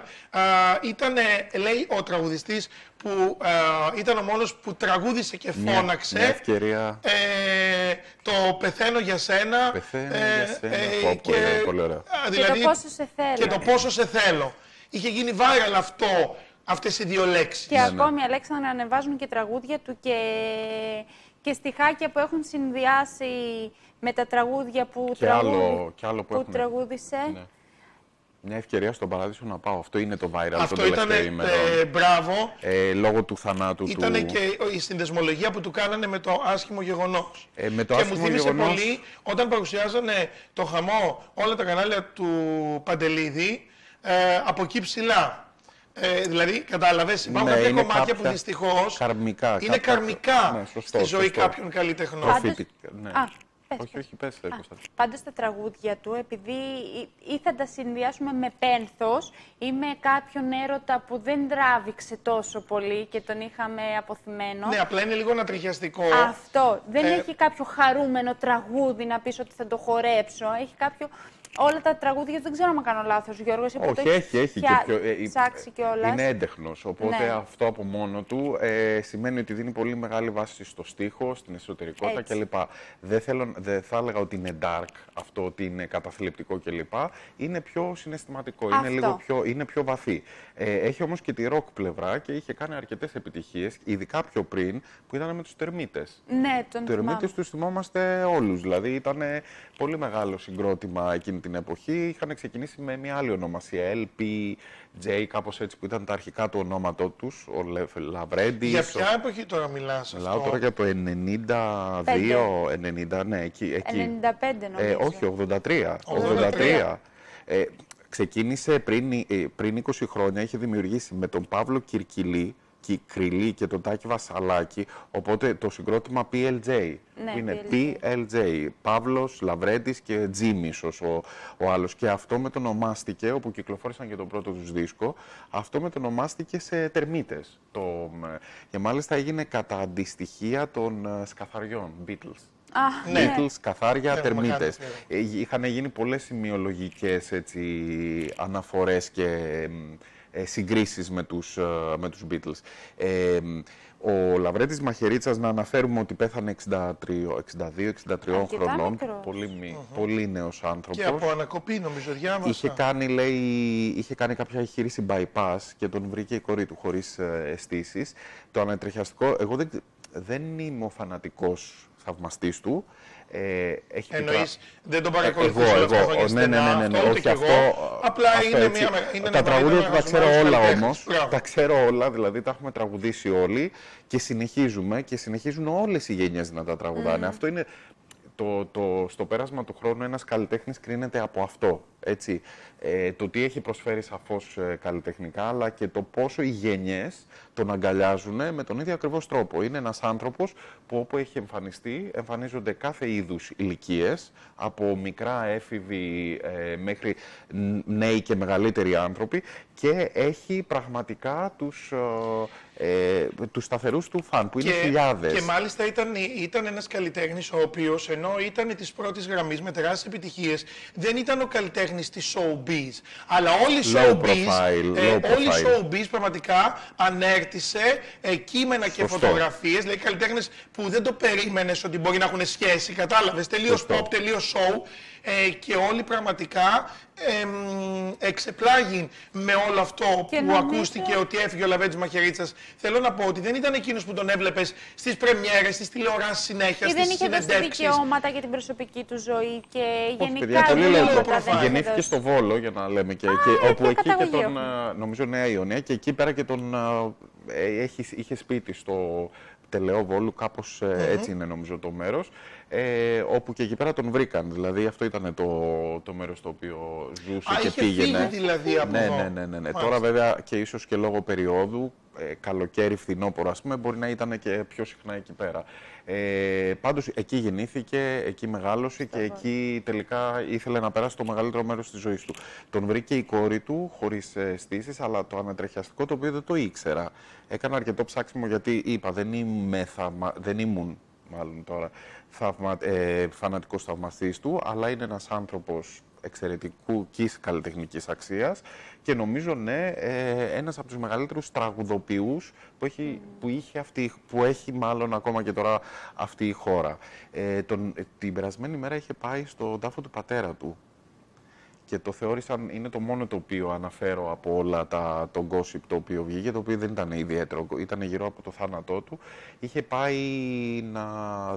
ήταν λέει ο τραγουδιστής που α, ήταν ο μόνος που τραγούδισε και Μια- φώναξε μια ευκαιρία. ε, το πεθαίνω για σένα. Πεθαίνω για σένα. Πω, πω, είναι πολύ ωραίο. α, Και το πόσο σε θέλω. και το πόσο σε θέλω. Είχε γίνει viral αυτό, αυτές οι δύο λέξεις. Και ακόμη, Αλέξανδρα, ανεβάζουν και τραγούδια του και, και στιχάκια που έχουν συνδυάσει με τα τραγούδια που, Και άλλο- και άλλο που έχουν. τραγούδισε. Ναι. Μια ευκαιρία στον παράδεισο να πάω. Αυτό είναι το viral Αυτό των ήταν, τελευταίων ημερών. ε, μπράβο, Ε, λόγω του θανάτου ήταν του. και η συνδεσμολογία που του κάνανε με το άσχημο γεγονός. Ε, με το και άσχημο μου θύμισε γεγονός- πολύ όταν παρουσιάζανε το χαμό όλα τα κανάλια του Παντελίδη ε, από εκεί ψηλά. Ε, δηλαδή, κατάλαβες, υπάρχουν Ναι, κάποια είναι κομμάτια που κάποια δυστυχώς καρμικά, είναι κάποια- καρμικά Ναι, σωστό, στη ζωή σωστό. κάποιων καλλιτεχνών. Πάντως- Προφήτη. Ναι. Α, πες, όχι, πες. όχι, πες, πες, Κωνσταντίνα. Πάντως τα τραγούδια του, επειδή ή- ή θα τα συνδυάσουμε με πένθος ή με κάποιον έρωτα που δεν τράβηξε τόσο πολύ και τον είχαμε αποθυμένο. Ναι, απλά είναι λίγο ανατριχιαστικό. Αυτό. Δεν Ε, έχει κάποιο χαρούμενο τραγούδι να πεις ότι θα το χορέψω. Έχει κάποιο... Όλα τα τραγούδια, δεν ξέρω αν κάνω λάθος, Γιώργος, εσύ που το Όχι, έχει, έχει και πια- πιο. ε, ε, ψάξει κιόλας. Είναι έντεχνος. Οπότε Ναι. αυτό από μόνο του ε, σημαίνει ότι δίνει πολύ μεγάλη βάση στο στίχο, στην εσωτερικότητα Έτσι. κλπ. Δεν, θέλω, δεν θα έλεγα ότι είναι dark αυτό, ότι είναι καταθλιπτικό κλπ. Είναι πιο συναισθηματικό, είναι Αυτό. λίγο πιο, είναι πιο βαθύ. Ε, έχει όμως και τη rock πλευρά και είχε κάνει αρκετές επιτυχίες, ειδικά πιο πριν, που ήταν με τους Τερμίτες. Ναι, τον Του θυμάμαι. Ερμήτες τους θυμόμαστε όλους, δηλαδή ήταν πολύ μεγάλο συγκρότημα εκείνη την εποχή. Είχαν ξεκινήσει με μια άλλη ονομασία, LPJ, κάπως έτσι που ήταν τα αρχικά του ονόματός τους, ο Λε- Λαβρέντης. Για ο- ποια εποχή τώρα μιλάς Μιλάω αυτό; τώρα για το 92, 90, ναι, εκεί. εκεί. 95 νομίζω. Ε, όχι, 83. 83. 83. Ε, ξεκίνησε πριν, ε, πριν 20 χρόνια, είχε δημιουργήσει με τον Παύλο Κυρκυλή, Κρυλή και τον Τάκη Βασαλάκη, οπότε το συγκρότημα PLJ. Ναι, που είναι PLJ. PLJ. Παύλος, Λαβρέντης και Τζίμισος ο, ο άλλος. Και αυτό με το ονομάστηκε, όπου κυκλοφόρησαν και τον πρώτο τους δίσκο, αυτό με το ονομάστηκε σε τερμίτες. Το, ε, και μάλιστα έγινε κατά αντιστοιχεία των ε, σκαθαριών, Beatles. Α, Ναι. ναι. Beatles, καθάρια, Έχουμε τερμίτες. κάνει, Ε, είχαν γίνει πολλές σημειολογικές έτσι, αναφορές και εμ, ε, συγκρίσεις με τους, ε, με τους Beatles. Ε, εμ, ο Λαβρέτης Μαχαιρίτσας, να αναφέρουμε ότι πέθανε 62-63 Αρκετά χρονών. μικρός. Πολύ, μη- πολύ νέος άνθρωπος. Και από ανακοπή νομίζω διάβασα. Είχε κάνει, λέει, είχε κάνει κάποια εγχείρηση bypass και τον βρήκε η κόρη του χωρίς ε, αισθήσεις. Το ανατριχιαστικό, εγώ δεν, δεν είμαι ο φανατικός θαυμαστής του. Ε, έχει πει Εννοείς, πρα- δεν τον Ε, παρακολουθούσα εγώ, όλα αυτά τα εγώ, χρόνια ναι, ναι, ναι, ναι, στενά, ναι, αυτό, όχι ούτε κι αυτό. εγώ. Απλά αυτό είναι έτσι. μια, με- είναι Τα ένα τραγούδια ένα του τα ξέρω μεγάλος όλα καλλιτέχνης. όμως. Μπράβο. Τα ξέρω όλα, δηλαδή τα έχουμε τραγουδήσει όλοι και συνεχίζουμε και συνεχίζουν όλες οι γενιές να τα τραγουδάνε. Αυτό είναι το, το, στο πέρασμα του χρόνου ένας καλλιτέχνης κρίνεται από αυτό. Έτσι. Ε, το τι έχει προσφέρει σαφώς ε, καλλιτεχνικά, αλλά και το πόσο οι γενιές τον αγκαλιάζουν με τον ίδιο ακριβώς τρόπο. Είναι ένας άνθρωπος που όπου έχει εμφανιστεί, εμφανίζονται κάθε είδους ηλικίες, από μικρά έφηβοι ε, μέχρι ν- νέοι και μεγαλύτεροι άνθρωποι και έχει πραγματικά τους, ε, ε, τους σταθερούς του φαν, που είναι χιλιάδες. Και μάλιστα ήταν, ήταν ένας καλλιτέχνης ο οποίος ενώ ήταν της πρώτης γραμμής με τεράστιες επιτυχίες, δεν ήταν ο καλλιτέχνης της showbiz. Αλλά όλοι οι Low showbiz, profile, ε, low όλοι οι profile. showbiz πραγματικά ανέρτισε ε, κείμενα και Σωστό. φωτογραφίες. Δηλαδή καλλιτέχνες που δεν το περίμενες ότι μπορεί να έχουν σχέση. Κατάλαβες. Τελείως Σωστό. pop, τελείως show. Ε, και όλοι πραγματικά εμ, εξεπλάγει με όλο αυτό Και που νομίζω- ακούστηκε ότι έφυγε ο Λαβέντης Μαχαιρίτσας. Θέλω να πω ότι δεν ήταν εκείνος που τον έβλεπες στις πρεμιέρες, στις τηλεοράσεις συνέχεια, Ή δεν στις είχε δώσει συνεντεύξεις. δικαιώματα για την προσωπική του ζωή και Όχι, γενικά παιδιά, πολύ τίποτα λογικό. δεν είχε Γεννήθηκε δώσει. στο Βόλο, για να λέμε και, Α, και ε, όπου ποια εκεί και καταγωγή τον, έχουν. ε, νομίζω Νέα Ιωνία, και εκεί πέρα και τον, ε, έχει, είχε σπίτι στο, Τελεό Βόλου, κάπως ε, έτσι είναι νομίζω το μέρος, ε, όπου και εκεί πέρα τον βρήκαν. Δηλαδή αυτό ήταν το, το μέρος το οποίο ζούσε Α, και είχε πήγαινε. φύγει δηλαδή από ναι, εδώ. ναι, ναι, ναι, ναι. Μάλιστα. Τώρα βέβαια και ίσως και λόγω περίοδου, ε, καλοκαίρι, φθινόπωρο ας πούμε, μπορεί να ήταν και πιο συχνά εκεί πέρα. Ε, πάντως εκεί γεννήθηκε, εκεί μεγάλωσε και εκεί τελικά ήθελε να περάσει το μεγαλύτερο μέρος της ζωής του. Τον βρήκε η κόρη του χωρίς ε, στήσεις, αλλά το ανατρεχιαστικό το οποίο δεν το ήξερα. Έκανα αρκετό ψάξιμο γιατί είπα δεν, είμαι θαυμα... δεν ήμουν μάλλον τώρα θαυμα... ε, φανατικός θαυμαστής του, αλλά είναι ένας άνθρωπος εξαιρετικού καλλιτεχνικής αξίας και νομίζω ναι, ε, ένας από τους μεγαλύτερους τραγουδοποιούς που έχει, που, είχε αυτή, που έχει μάλλον ακόμα και τώρα αυτή η χώρα. Ε, τον, ε, την περασμένη μέρα είχε πάει στον τάφο του πατέρα του και το θεώρησαν, είναι το μόνο το οποίο αναφέρω από όλα τα, το gossip το οποίο βγήκε, το οποίο δεν ήταν ιδιαίτερο, ήταν γύρω από το θάνατό του. Είχε πάει να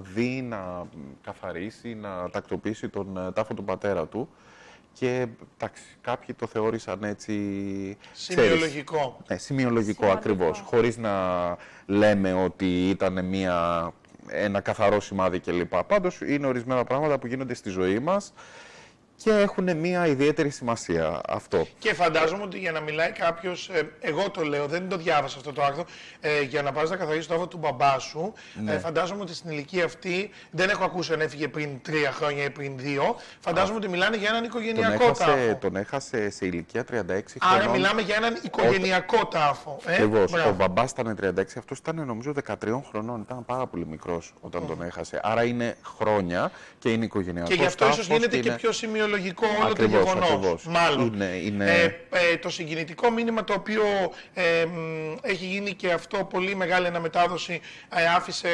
δει, να καθαρίσει, να τακτοποιήσει τον ε, τάφο του πατέρα του και εντάξει, κάποιοι το θεώρησαν έτσι... ξέρεις, Σημειολογικό. ναι, σημειολογικό Σημαντικό. ακριβώς, χωρίς να λέμε ότι ήταν μια, ένα καθαρό σημάδι κλπ. Πάντως είναι ορισμένα πράγματα που γίνονται στη ζωή μας και έχουν μια ιδιαίτερη σημασία αυτό. Και φαντάζομαι ότι για να μιλάει κάποιος, εγώ το λέω, δεν το διάβασα αυτό το άρθρο, ε, για να πα να καθαρίσει το άφο του μπαμπά σου. Ναι. Ε, φαντάζομαι ότι στην ηλικία αυτή, δεν έχω ακούσει αν έφυγε πριν τρία χρόνια ή πριν δύο. Φαντάζομαι ότι μιλάνε για έναν Τον οικογενειακό τάφο. έχασε, τον έχασε σε ηλικία 36 Άρα χρονών. μιλάμε για έναν οικογενειακό τάφο. Ε, Ακριβώς. μπράβο. Ο μπαμπάς ήταν 36, αυτός ήταν νομίζω 13 χρονών. Ήταν πάρα πολύ μικρός όταν τον έχασε. Άρα είναι χρόνια και είναι οικογενειακός. Και γι' αυτό ίσως τάφος γίνεται και είναι- πιο σημειολογικό όλο το Ακριβώς, γεγονός. ακριβώς. Μάλλον. Είναι- είναι- Ε, ε, το συγκινητικό μήνυμα το οποίο ε, μ, έχει γίνει και αυτό πολύ μεγάλη αναμετάδοση ε, άφησε,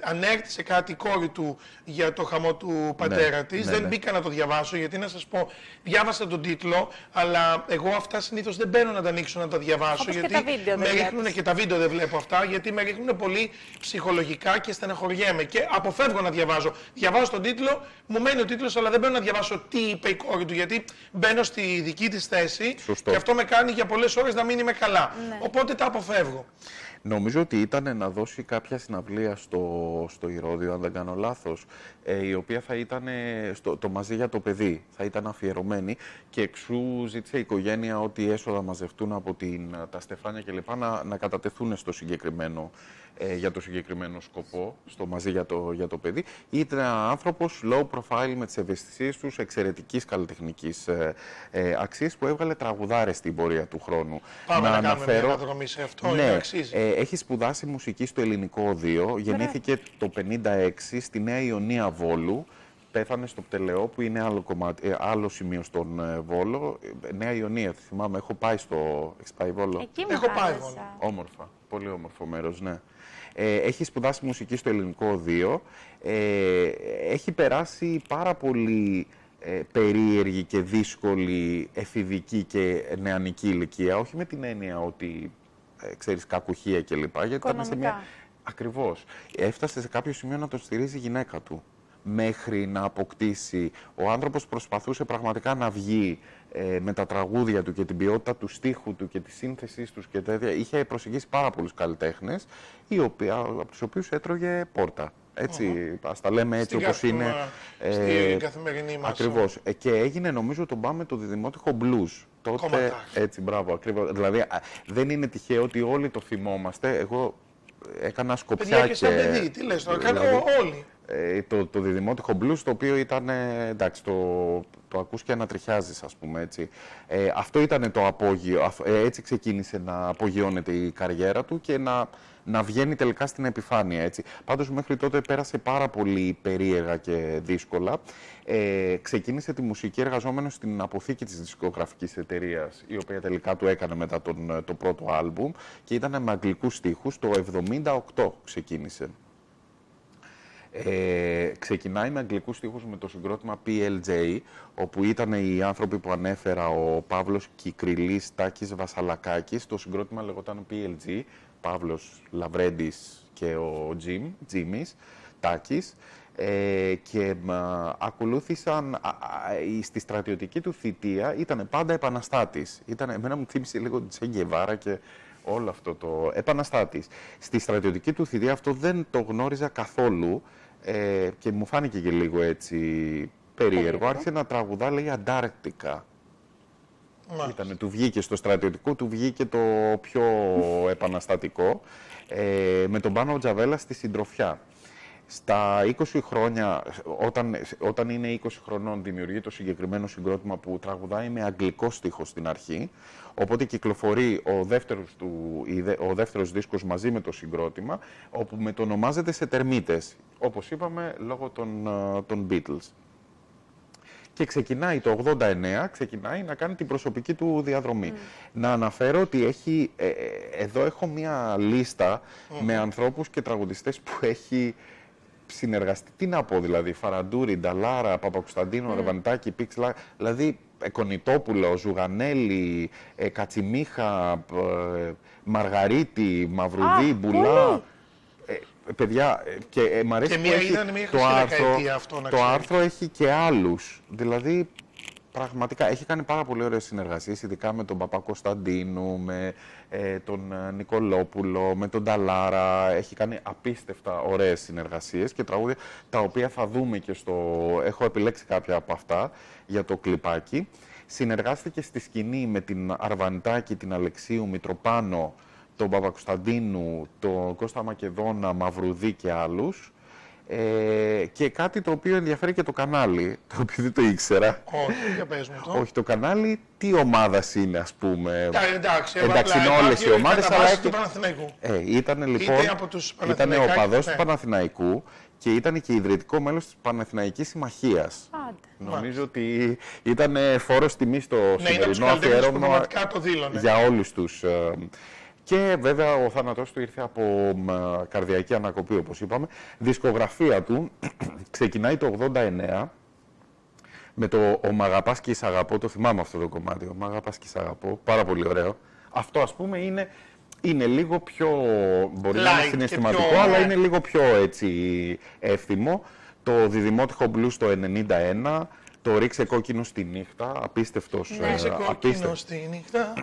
ανέκτησε κάτι η κόρη του για το χαμό του πατέρα της. ναι, δεν ναι. μπήκα να το διαβάσω γιατί να σας πω, διάβασα τον τίτλο, αλλά εγώ αυτά συνήθως δεν μπαίνω να τα ανοίξω να τα διαβάσω. Όπως και γιατί τα βίντεο με δεν ρίχνουν βλέπεις. και τα βίντεο δεν βλέπω αυτά, γιατί με ρίχνουν πολύ ψυχολογικά και στεναχωριέμαι. Και αποφεύγω να διαβάζω. Διαβάζω τον τίτλο, μου μένει ο τίτλος, αλλά δεν μπαίνω να διαβάσω τι είπε η κόρη του, γιατί μπαίνω στη δική της θέση Σωστό. και αυτό με κάνει για πολλές ώρες να μην είμαι καλά. Ναι. Οπότε τα αποφεύγω. Νομίζω ότι ήταν να δώσει κάποια συναυλία στο, στο Ηρώδιο, αν δεν κάνω λάθος, ε, η οποία θα ήταν ε, στο, το μαζί για το παιδί, θα ήταν αφιερωμένη και εξού ζήτησε η οικογένεια ότι έσοδα μαζευτούν από την, τα στεφάνια κλπ. Να, να κατατεθούν στο συγκεκριμένο, ε, για το συγκεκριμένο σκοπό, στο μαζί για το, για το παιδί. Ήταν ένα άνθρωπος low profile με τις ευαισθησίες τους, εξαιρετικής καλλιτεχνικής ε, ε, αξίας που έβγαλε τραγουδάρες στην πορεία του χρόνου. Πάμε να, κάνουμε μια αναδρομή σε αυτό. Ναι, είναι αξίζει. ε, έχει σπουδάσει μουσική στο Ελληνικό Οδείο. Γεννήθηκε το 56 στη Νέα Ιωνία Βόλου. Πέθανε στο Πτελεό που είναι άλλο, κομμάτι, ε, άλλο σημείο στον ε, Βόλο. Ε, Νέα Ιωνία, θυμάμαι, έχω πάει στο... Έχεις πάει Βόλο; Εκεί Έχω πάει μεγάλωσα. μόνο. Όμορφα. Πολύ όμορφο μέρος, ναι. Ε, έχει σπουδάσει μουσική στο Ελληνικό Οδείο. Ε, έχει περάσει πάρα πολύ ε, περίεργη και δύσκολη εφηβική και νεανική ηλικία. Όχι με την έννοια ότι, ε, ξέρεις, κακουχία κλπ. Γιατί ήταν σε μια... Οικονομικά. Ακριβώς. Έφτασε σε κάποιο σημείο να τον στηρίζει η γυναίκα του μέχρι να αποκτήσει. Ο άνθρωπος προσπαθούσε πραγματικά να βγει ε, με τα τραγούδια του και την ποιότητα του στίχου του και της σύνθεσής τους και τέτοια. Είχε προσεγγίσει πάρα πολλούς καλλιτέχνες, οι οποίοι, από τους οποίους έτρωγε πόρτα. Έτσι, ας τα λέμε έτσι Στην όπως καθ- είναι. στην καθημερινή μας. Ακριβώς. Ε, και έγινε νομίζω τον πάμε το διδημότυχο blues. Τότε, Κομματάκι. έτσι, μπράβο, ακριβώς. Δηλαδή, α, δεν είναι τυχαίο ότι όλοι το θυμόμαστε. Εγώ έκανα σκοπιά Παιδιά και σαν παιδί, τι λες τώρα, κάνω δηλαδή, όλοι. Ε, το, το διδημότυχο blues, το οποίο ήταν, ε, εντάξει, το, το ακούς και ανατριχιάζεις, ας πούμε, έτσι. Ε, αυτό ήταν το απόγειο, αφ- ε, έτσι ξεκίνησε να απογειώνεται η καριέρα του και να, να βγαίνει τελικά στην επιφάνεια, έτσι. Πάντως, μέχρι τότε πέρασε πάρα πολύ περίεργα και δύσκολα. Ε, ξεκίνησε τη μουσική εργαζόμενος στην αποθήκη της δισκογραφικής εταιρείας, η οποία τελικά του έκανε μετά τον, ε, το πρώτο άλμπουμ και ήταν με αγγλικούς στίχους, το 78 ξεκίνησε. Ε, ξεκινάει με αγγλικούς στίχους με το συγκρότημα PLJ, όπου ήταν οι άνθρωποι που ανέφερα ο Παύλος Κικριλής, Τάκης Βασαλακάκης. Το συγκρότημα λεγόταν PLG, Παύλος Λαβρέντης και ο Jim, Jimmy's, Τάκης. Ε, και μα, ακολούθησαν α, α, η- στη στρατιωτική του θητεία ήταν πάντα επαναστάτης. Ήταν, εμένα μου θύμισε λίγο την Τσέγκεβάρα και όλο αυτό το επαναστάτης. Στη στρατιωτική του θητεία αυτό δεν το γνώριζα καθόλου ε, και μου φάνηκε και λίγο έτσι περίεργο. Περίεργο. Άρχισε να τραγουδά, λέει Αντάρκτικα. Μάλιστα. Ήτανε, του βγήκε στο στρατιωτικό, του βγήκε το πιο επαναστατικό, ε, με τον Πάνο Τζαβέλα στη συντροφιά. Στα 20 χρόνια, όταν, όταν είναι 20 χρονών, δημιουργεί το συγκεκριμένο συγκρότημα που τραγουδάει με αγγλικό στίχο στην αρχή. Οπότε κυκλοφορεί ο δεύτερος, του, η δε- ο δεύτερος δίσκος μαζί με το συγκρότημα, όπου μετονομάζεται σε τερμίτες, όπως είπαμε, λόγω των, ε, των Beatles. Και ξεκινάει το 89, ξεκινάει να κάνει την προσωπική του διαδρομή. Να αναφέρω ότι έχει, ε, ε, εδώ έχω μία λίστα με ανθρώπους και τραγουδιστές που έχει συνεργαστεί. Τι να πω δηλαδή, Φαραντούρη, Νταλάρα, Παπακουσταντίνο, Ρεβαντάκη, Πίξλα, δηλαδή Εκονιτόπουλο, Ζουγανέλη, ε, Κατσιμίχα, ε, Μαργαρίτη, Μαυρουδί, Α, Μπουλά. πολύ. Ε, παιδιά, ε, και ε, μ' αρέσει Και που μία έχει ήταν μια το χρυσή άρθρο, δεκαετία αυτό, να το ξέρεις. άρθρο έχει και άλλους. Δηλαδή, πραγματικά έχει κάνει πάρα πολύ ωραίες συνεργασίες, ειδικά με τον Παπακοσταντίνου, με ε, τον ε, Νικολόπουλο, με τον Ταλάρα. Έχει κάνει απίστευτα ωραίες συνεργασίες και τραγούδια τα οποία θα δούμε και στο... Έχω επιλέξει κάποια από αυτά για το κλιπάκι. Συνεργάστηκε στη σκηνή με την Αρβανιτάκη, την Αλεξίου, Μητροπάνο, τον Παπακοσταντίνου, τον Κώστα Μακεδόνα, Μαυρουδί και άλλους. Ε, και κάτι το οποίο ενδιαφέρει και το κανάλι, το οποίο δεν το ήξερα. Όχι, για πες μου το. Όχι, το κανάλι τι ομάδας είναι, ας πούμε. Ε, εντάξει, Εντάξει, απλά είναι όλες υπάρχει οι ομάδες, κατά αλλά βάση έχει- του Παναθηναϊκού. Ε, ήταν λοιπόν. Είτε από τους Ήταν ο Παναθηναϊκάκη, παδός ναι. του Παναθηναϊκού και ήταν και ιδρυτικό μέλος της Παναθηναϊκής Συμμαχίας. Άντε. Νομίζω ότι ήταν φόρος τιμής στο Ναι, είναι από τους σημερινό καλλιτέχνες που αφιέρωμα πραγματικά το δήλωνε. για όλους τους. Ε, Και βέβαια ο θάνατός του ήρθε από μ, καρδιακή ανακοπή, όπως είπαμε. Δισκογραφία του ξεκινάει το 89 με το «Ο μ' αγαπάς και σ' αγαπώ», το θυμάμαι αυτό το κομμάτι, «Ο μ' αγαπάς και σ' αγαπώ», πάρα πολύ ωραίο. Αυτό ας πούμε είναι, είναι λίγο πιο, μπορεί να Light είναι και συναισθηματικό, πιο, αλλά ναι. είναι λίγο πιο έτσι εύθυμο. Το «Διδημότυχο Blues» το 91, το «Ρίξε κόκκινο στη νύχτα», απίστευτος, Ρίξε ε, κόκκινο απίστευτος. στη νύχτα.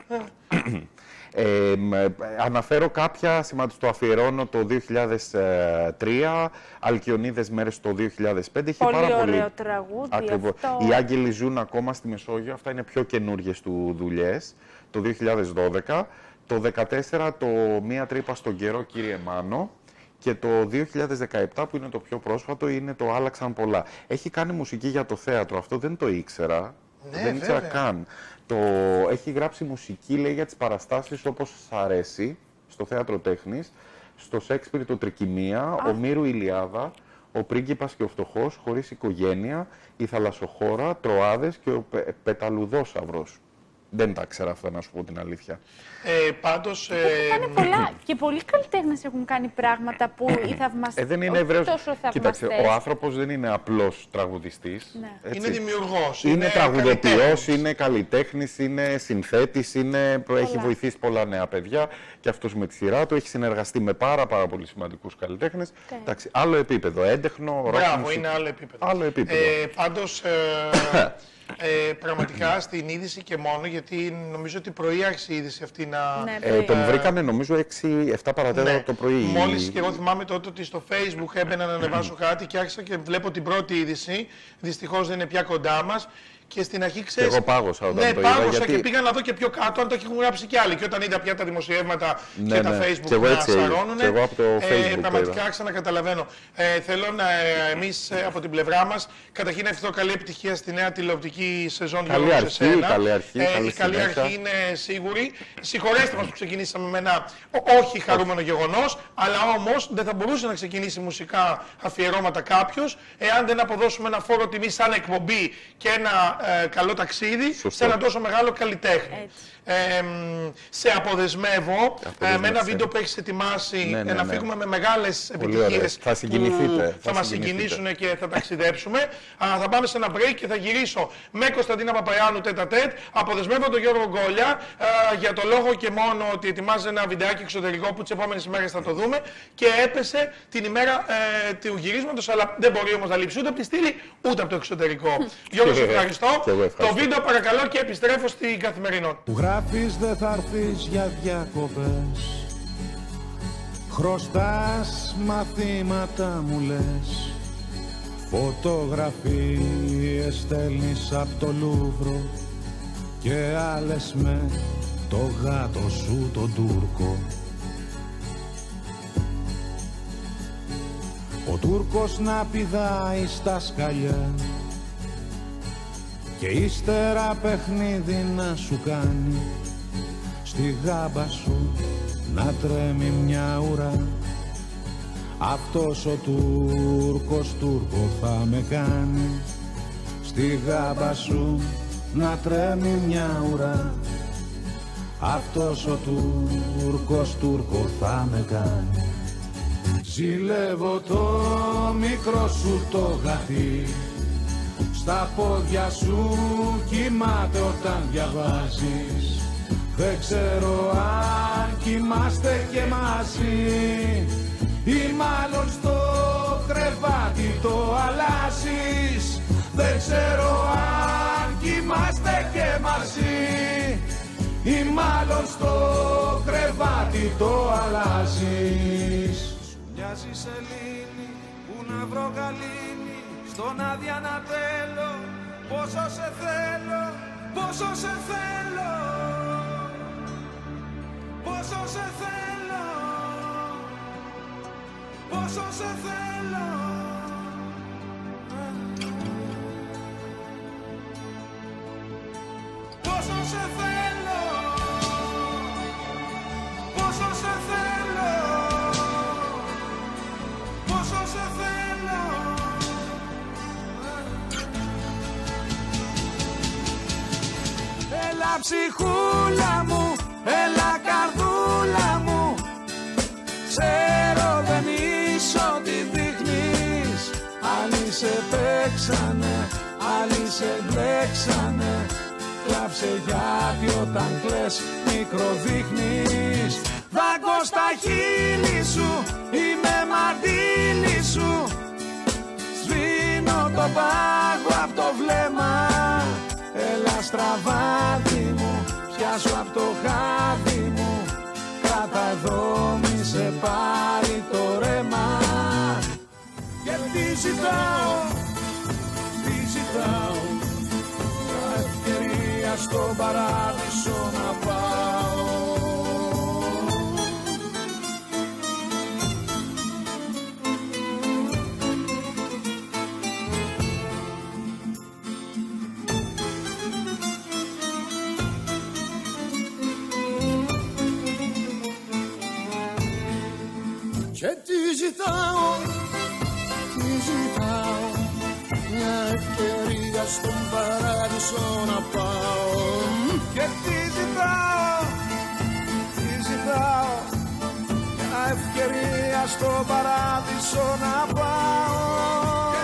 Ε, μ, ε, αναφέρω κάποια, σημαντικά το αφιερώνω το 2003, Αλκιονίδες μέρες το 2005. Έχει Πολύ πάρα πολύ... ωραίο τραγούδι Ακριβώς. αυτό. Οι άγγελοι ζουν ακόμα στη Μεσόγειο, αυτά είναι πιο καινούριε του δουλειές, το 2012. Το 2014 το Μία τρύπα στον καιρό, κύριε Μάνο. Και το 2017 που είναι το πιο πρόσφατο είναι το Άλλαξαν πολλά. Έχει κάνει μουσική για το θέατρο, αυτό δεν το ήξερα. Ναι, δεν ήξερα βέβαια. καν. Το... Έχει γράψει μουσική, λέει, για τις παραστάσεις όπως σας αρέσει, στο θέατρο τέχνης, στο Σέξπιρ το Τρικυμία, ο Μύρου Ηλιάδα, ο πρίγκιπας και ο φτωχός, χωρίς οικογένεια, η θαλασσοχώρα, τροάδες και ο πε... πεταλουδόσαυρος. Δεν τα ξέρα αυτά, να σου πω την αλήθεια. Ε, πάντως, ε, Κάνει πολλά και πολλοί καλλιτέχνες έχουν κάνει πράγματα που οι θαυμαστέ. Ε, δεν είναι Εβραίος. Τόσο Κοίταξε, θαυμαστές. ο άνθρωπος δεν είναι απλός τραγουδιστής. Ναι. έτσι. είναι δημιουργός. Είναι τραγουδοποιός, καλλιτέχνης. είναι καλλιτέχνης, είναι συνθέτης, είναι, έχει βοηθήσει πολλά νέα παιδιά και αυτός με τη σειρά του έχει συνεργαστεί με πάρα, πάρα πολύ σημαντικούς καλλιτέχνες. Εντάξει, άλλο επίπεδο, έντεχνο, rock Μπράβο, music. είναι άλλο επίπεδο. Άλλο επίπεδο. Ε, πάντως, ε, ε, πραγματικά στην είδηση και μόνο, γιατί νομίζω ότι πρωί άρχισε η είδηση αυτή να... Ναι, Ε, πρωί. τον βρήκανε νομίζω 6-7 παρατέταρτο το πρωί. Μόλις και εγώ θυμάμαι τότε ότι στο facebook έμπαινα να ανεβάσω κάτι και άρχισα και βλέπω την πρώτη είδηση. Δυστυχώς δεν είναι πια κοντά μας. Και στην αρχή ξέρεις... εγώ πάγωσα όταν ναι, το είδα, πάγωσα γιατί- και πήγα να δω και πιο κάτω αν το έχουν γράψει κι άλλοι. Και όταν είδα πια τα δημοσιεύματα Ναι, και τα ναι. facebook Κι εγώ να έτσι έγινε. σαρώνουν. Κι εγώ από το Facebook το πραγματικά είδα. άρχισα να καταλαβαίνω. Ε, θέλω να ε, εμείς ε, από την πλευρά μας καταρχήν να ευχηθώ καλή επιτυχία στη νέα τηλεοπτική σεζόν Καλή Γιώργο, αρχή, σε σένα. καλή αρχή, Ε, καλή η καλή συνέχεια. αρχή είναι σίγουρη. Συγχωρέστε μας που ξεκινήσαμε με ένα ο- όχι χαρούμενο γεγονός, αλλά όμως δεν θα μπορούσε να ξεκινήσει μουσικά αφιερώματα κάποιος, εάν δεν αποδώσουμε ένα φόρο τιμή σαν εκπομπή και ένα ε, καλό ταξίδι Σωστό. σε ένα τόσο μεγάλο καλλιτέχνη. Έτσι. Ε, μ, σε αποδεσμεύω ε, με ένα Αποδεσμεύσαι. βίντεο που έχεις ετοιμάσει Ναι, ναι, ε, να ναι. φύγουμε με μεγάλες Πολύ επιτυχίες ωραία. Θα συγκινηθείτε, που θα, θα μας συγκινηθείτε. συγκινήσουν και θα ταξιδέψουμε. Α, θα πάμε σε ένα break και θα γυρίσω με Κωνσταντίνα Παπαϊάνου τέτα τέτ. Αποδεσμεύω τον Γιώργο Γκόλια α, για το λόγο και μόνο ότι ετοιμάζει ένα βιντεάκι εξωτερικό που τις επόμενες ημέρε θα το δούμε. Και έπεσε την ημέρα ε, του γυρίσματος, αλλά δεν μπορεί όμως να λείψει ούτε από τη στήλη ούτε από το εξωτερικό. Γιώργο, σε ευχαριστώ. Και εγώ ευχαριστώ. Το βίντεο παρακαλώ και επιστρέφω στην καθημερινότητα. Που γράφεις δεν θα έρθεις για διακοπές Χρωστάς μαθήματα μου λες. Φωτογραφίες στέλνεις απ' το Λούβρο Και άλλες με το γάτο σου τον Τούρκο. Ο Τούρκος να πηδάει στα σκαλιά και ύστερα παιχνίδι να σου κάνει στη γάμπα σου να τρέμει μια ουρά. Αυτός ο Τούρκος Τούρκο θα με κάνει στη γάμπα σου να τρέμει μια ουρά. Αυτός ο Τούρκος Τούρκο θα με κάνει. Ζηλεύω το μικρό σου το γατί Στα πόδια σου κοιμάται όταν διαβάζεις. Δεν ξέρω αν κοιμάστε και μαζί. Ή μάλλον στο κρεβάτι το αλλάζεις. Δεν ξέρω αν κοιμάστε και μαζί. Ή μάλλον στο κρεβάτι το αλλάζεις. Μοιάζει σελήνη που να βρω γαλήνη Στον άδεια να τέλω Πόσο σε θέλω Πόσο σε θέλω. Πόσο σε θέλω Πόσο σε θέλω ψυχούλα μου, έλα καρδούλα μου. Ξέρω δεν είσαι ό,τι δείχνεις. Άλλοι σε παίξανε, άλλοι σε μπλέξανε. Κλάψε γιατί όταν κλαις μικροδείχνεις. Δάγκω στα χείλη σου, είμαι μαντήλι σου. Σβήνω το πάγο από το βλέμμα. Έλα στραβάδι μου, πιάσω από το χάδι μου. Κράτα εδώ μη σε πάρει το ρέμα. Και τι ζητάω, τι ζητάω Μια ευκαιρία στον παράδεισο να πάω Και τι ζητάω, τι ζητάω Μια ευκαιρία στον παράδεισο να πάω. Και τι ζητάω, τι ζητάω Μια ευκαιρία στον παράδεισο να πάω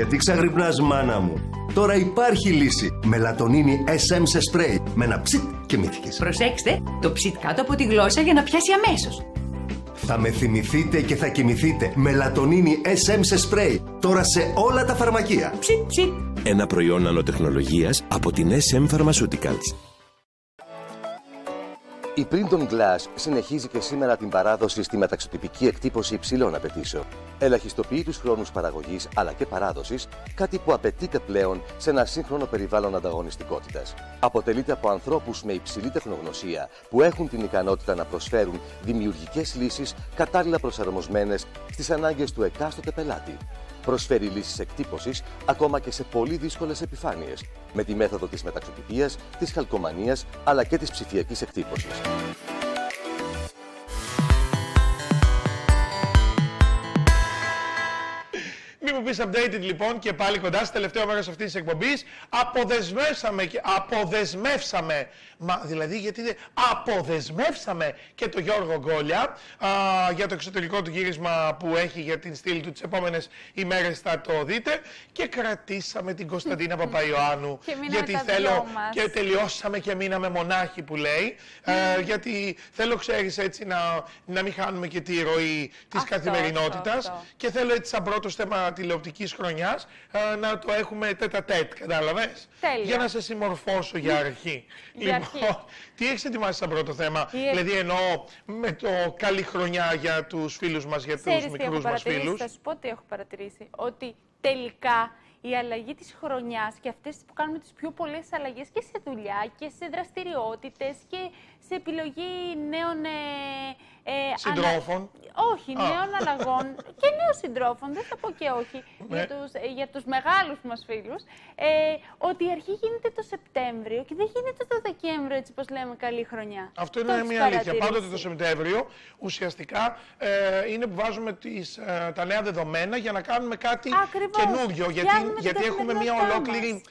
Γιατί ξαγρυπνάς μάνα μου. Τώρα υπάρχει λύση. Μελατονίνη SM σε σπρέι. Με ένα ψιτ και μύθηκες. Προσέξτε, το ψιτ κάτω από τη γλώσσα για να πιάσει αμέσως. Θα με θυμηθείτε και θα κοιμηθείτε. Μελατονίνη SM σε σπρέι. Τώρα σε όλα τα φαρμακεία. Ψιτ, ψιτ. Ένα προϊόν νανοτεχνολογίας από την SM Pharmaceuticals. Η Printon Glass συνεχίζει και σήμερα την παράδοση στη μεταξωτυπική εκτύπωση υψηλών απαιτήσεων. Ελαχιστοποιεί τους χρόνους παραγωγής αλλά και παράδοσης, κάτι που απαιτείται πλέον σε ένα σύγχρονο περιβάλλον ανταγωνιστικότητας. Αποτελείται από ανθρώπους με υψηλή τεχνογνωσία που έχουν την ικανότητα να προσφέρουν δημιουργικές λύσεις κατάλληλα προσαρμοσμένες στις ανάγκες του εκάστοτε πελάτη. Προσφέρει λύσεις εκτύπωσης ακόμα και σε πολύ δύσκολες επιφάνειες, με τη μέθοδο της μεταξωτυπίας, της χαλκομανίας αλλά και της ψηφιακής εκτύπωσης. Μην μου πεις updated λοιπόν και πάλι κοντά στο τελευταίο μέρο αυτή της εκπομπής. Αποδεσμεύσαμε και αποδεσμεύσαμε. Μα δηλαδή γιατί δεν. Αποδεσμεύσαμε και το Γιώργο Γκόλια α, για το εξωτερικό του γύρισμα που έχει για την στήλη του τις επόμενες ημέρες. Θα το δείτε. Και κρατήσαμε την Κωνσταντίνα Παπαϊωάννου. Και μείναμε γιατί τα θέλω. δυο μας. Και τελειώσαμε και μείναμε μονάχοι που λέει. Ε, γιατί θέλω, ξέρεις έτσι, να, να μην χάνουμε και τη ροή της Αυτό, καθημερινότητας. αυτό, αυτό. Και θέλω έτσι, σαν πρώτο θέμα τηλεοπτικής χρονιάς, να το έχουμε τέτα τέτ. Κατάλαβες; Τέλεια. Για να σε συμμορφώσω για αρχή. Για λοιπόν, αρχή. τι έχεις ετοιμάσει σαν πρώτο θέμα; Η- Δηλαδή, εννοώ με το καλή χρονιά για τους φίλους μας, για τους Ξέρεις τι έχω μικρούς μας παρατηρήσει, φίλους. θα σου πω τι έχω παρατηρήσει. Ότι τελικά η αλλαγή της χρονιάς και αυτές που κάνουμε τις πιο πολλές αλλαγές και σε δουλειά και σε δραστηριότητες και σε επιλογή νέων... Ε, ε, ανα- Συντρόφων. Όχι, Α. νέων αλλαγών και νέων συντρόφων, δεν θα πω και όχι, Ναι. για, τους, ε, για τους μεγάλους μας φίλους, ε, ότι η αρχή γίνεται το Σεπτέμβριο και δεν γίνεται το Δεκέμβριο, έτσι πως λέμε, καλή χρονιά. Αυτό Το είναι έχεις μια αλήθεια. παρατηρήσεις. Πάντοτε το Σεπτέμβριο ουσιαστικά ε, είναι που βάζουμε τις, ε, τα νέα δεδομένα για να κάνουμε κάτι Ακριβώς. καινούριο. Γιατί, Φτιάχνουμε την γιατί έχουμε μια καθημερινότητά ολόκληρη μας.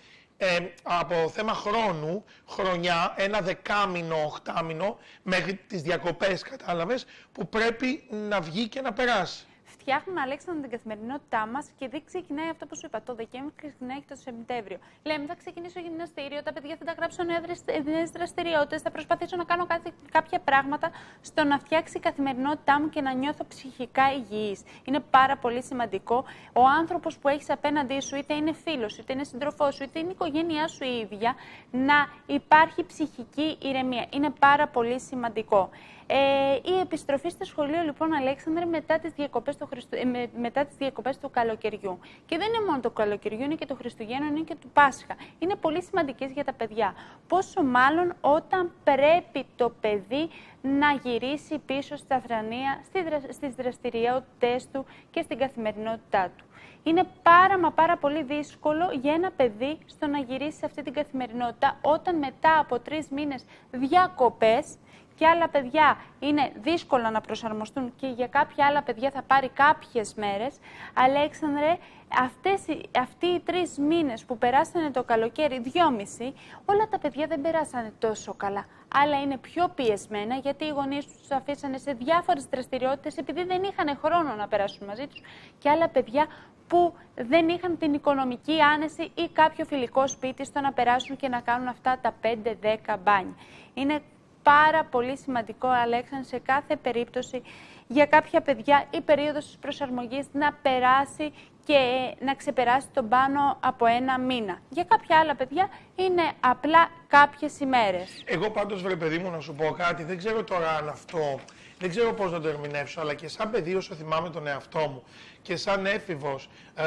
Ε, από θέμα χρόνου, χρονιά, ένα δεκάμινο, οχτάμινο, μέχρι τις διακοπές, κατάλαβες, που πρέπει να βγει και να περάσει. Φτιάχνουμε, Αλέξανδρο, την καθημερινότητά μας και δεν ξεκινάει αυτό που σου είπα. Το Δεκέμβριο ξεκινάει και το Σεπτέμβριο. Λέμε, θα ξεκινήσω γυμναστήριο, τα παιδιά θα τα γράψω νέες δραστηριότητες, θα προσπαθήσω να κάνω κάτι, κάποια πράγματα στο να φτιάξει η καθημερινότητά μου και να νιώθω ψυχικά υγιής. Είναι πάρα πολύ σημαντικό ο άνθρωπος που έχεις απέναντί σου, είτε είναι φίλος, είτε είναι σύντροφός σου, είτε είναι η οικογένειά σου η ίδια, να υπάρχει ψυχική ηρεμία. Είναι πάρα πολύ σημαντικό. Ε, η επιστροφή στο σχολείο, λοιπόν, Αλέξανδρε, μετά τις διακοπές του, Χριστου... ε, με- μετά τις διακοπές του καλοκαιριού. Και δεν είναι μόνο το καλοκαιριού, είναι και το Χριστουγέννων, είναι και του Πάσχα. Είναι πολύ σημαντικές για τα παιδιά. Πόσο μάλλον όταν πρέπει το παιδί να γυρίσει πίσω στα θρανία, στη δρα- στις δραστηριότητες του και στην καθημερινότητά του. Είναι πάρα μα πάρα πολύ δύσκολο για ένα παιδί στο να γυρίσει σε αυτή την καθημερινότητα όταν μετά από τρεις μήνες διακοπές και άλλα παιδιά είναι δύσκολο να προσαρμοστούν και για κάποια άλλα παιδιά θα πάρει κάποιες μέρες. Αλέξανδρε, αυτές, οι- αυτοί οι τρεις μήνες που περάσανε το καλοκαίρι, δυόμιση, όλα τα παιδιά δεν περάσανε τόσο καλά. Άλλα είναι πιο πιεσμένα γιατί οι γονείς τους αφήσανε σε διάφορες δραστηριότητες επειδή δεν είχαν χρόνο να περάσουν μαζί τους και άλλα παιδιά που δεν είχαν την οικονομική άνεση ή κάποιο φιλικό σπίτι στο να περάσουν και να κάνουν αυτά τα 5-10 μπάνια. Είναι πάρα πολύ σημαντικό, Αλέξαν, σε κάθε περίπτωση για κάποια παιδιά η περίοδος της προσαρμογής να περάσει και να ξεπεράσει τον πάνω από ένα μήνα. Για κάποια άλλα παιδιά είναι απλά κάποιες ημέρες. Εγώ πάντως, βρε παιδί μου, να σου πω κάτι, δεν ξέρω τώρα αν αυτό, δεν ξέρω πώς να το ερμηνεύσω, αλλά και σαν παιδί όσο θυμάμαι τον εαυτό μου και σαν έφηβος ε,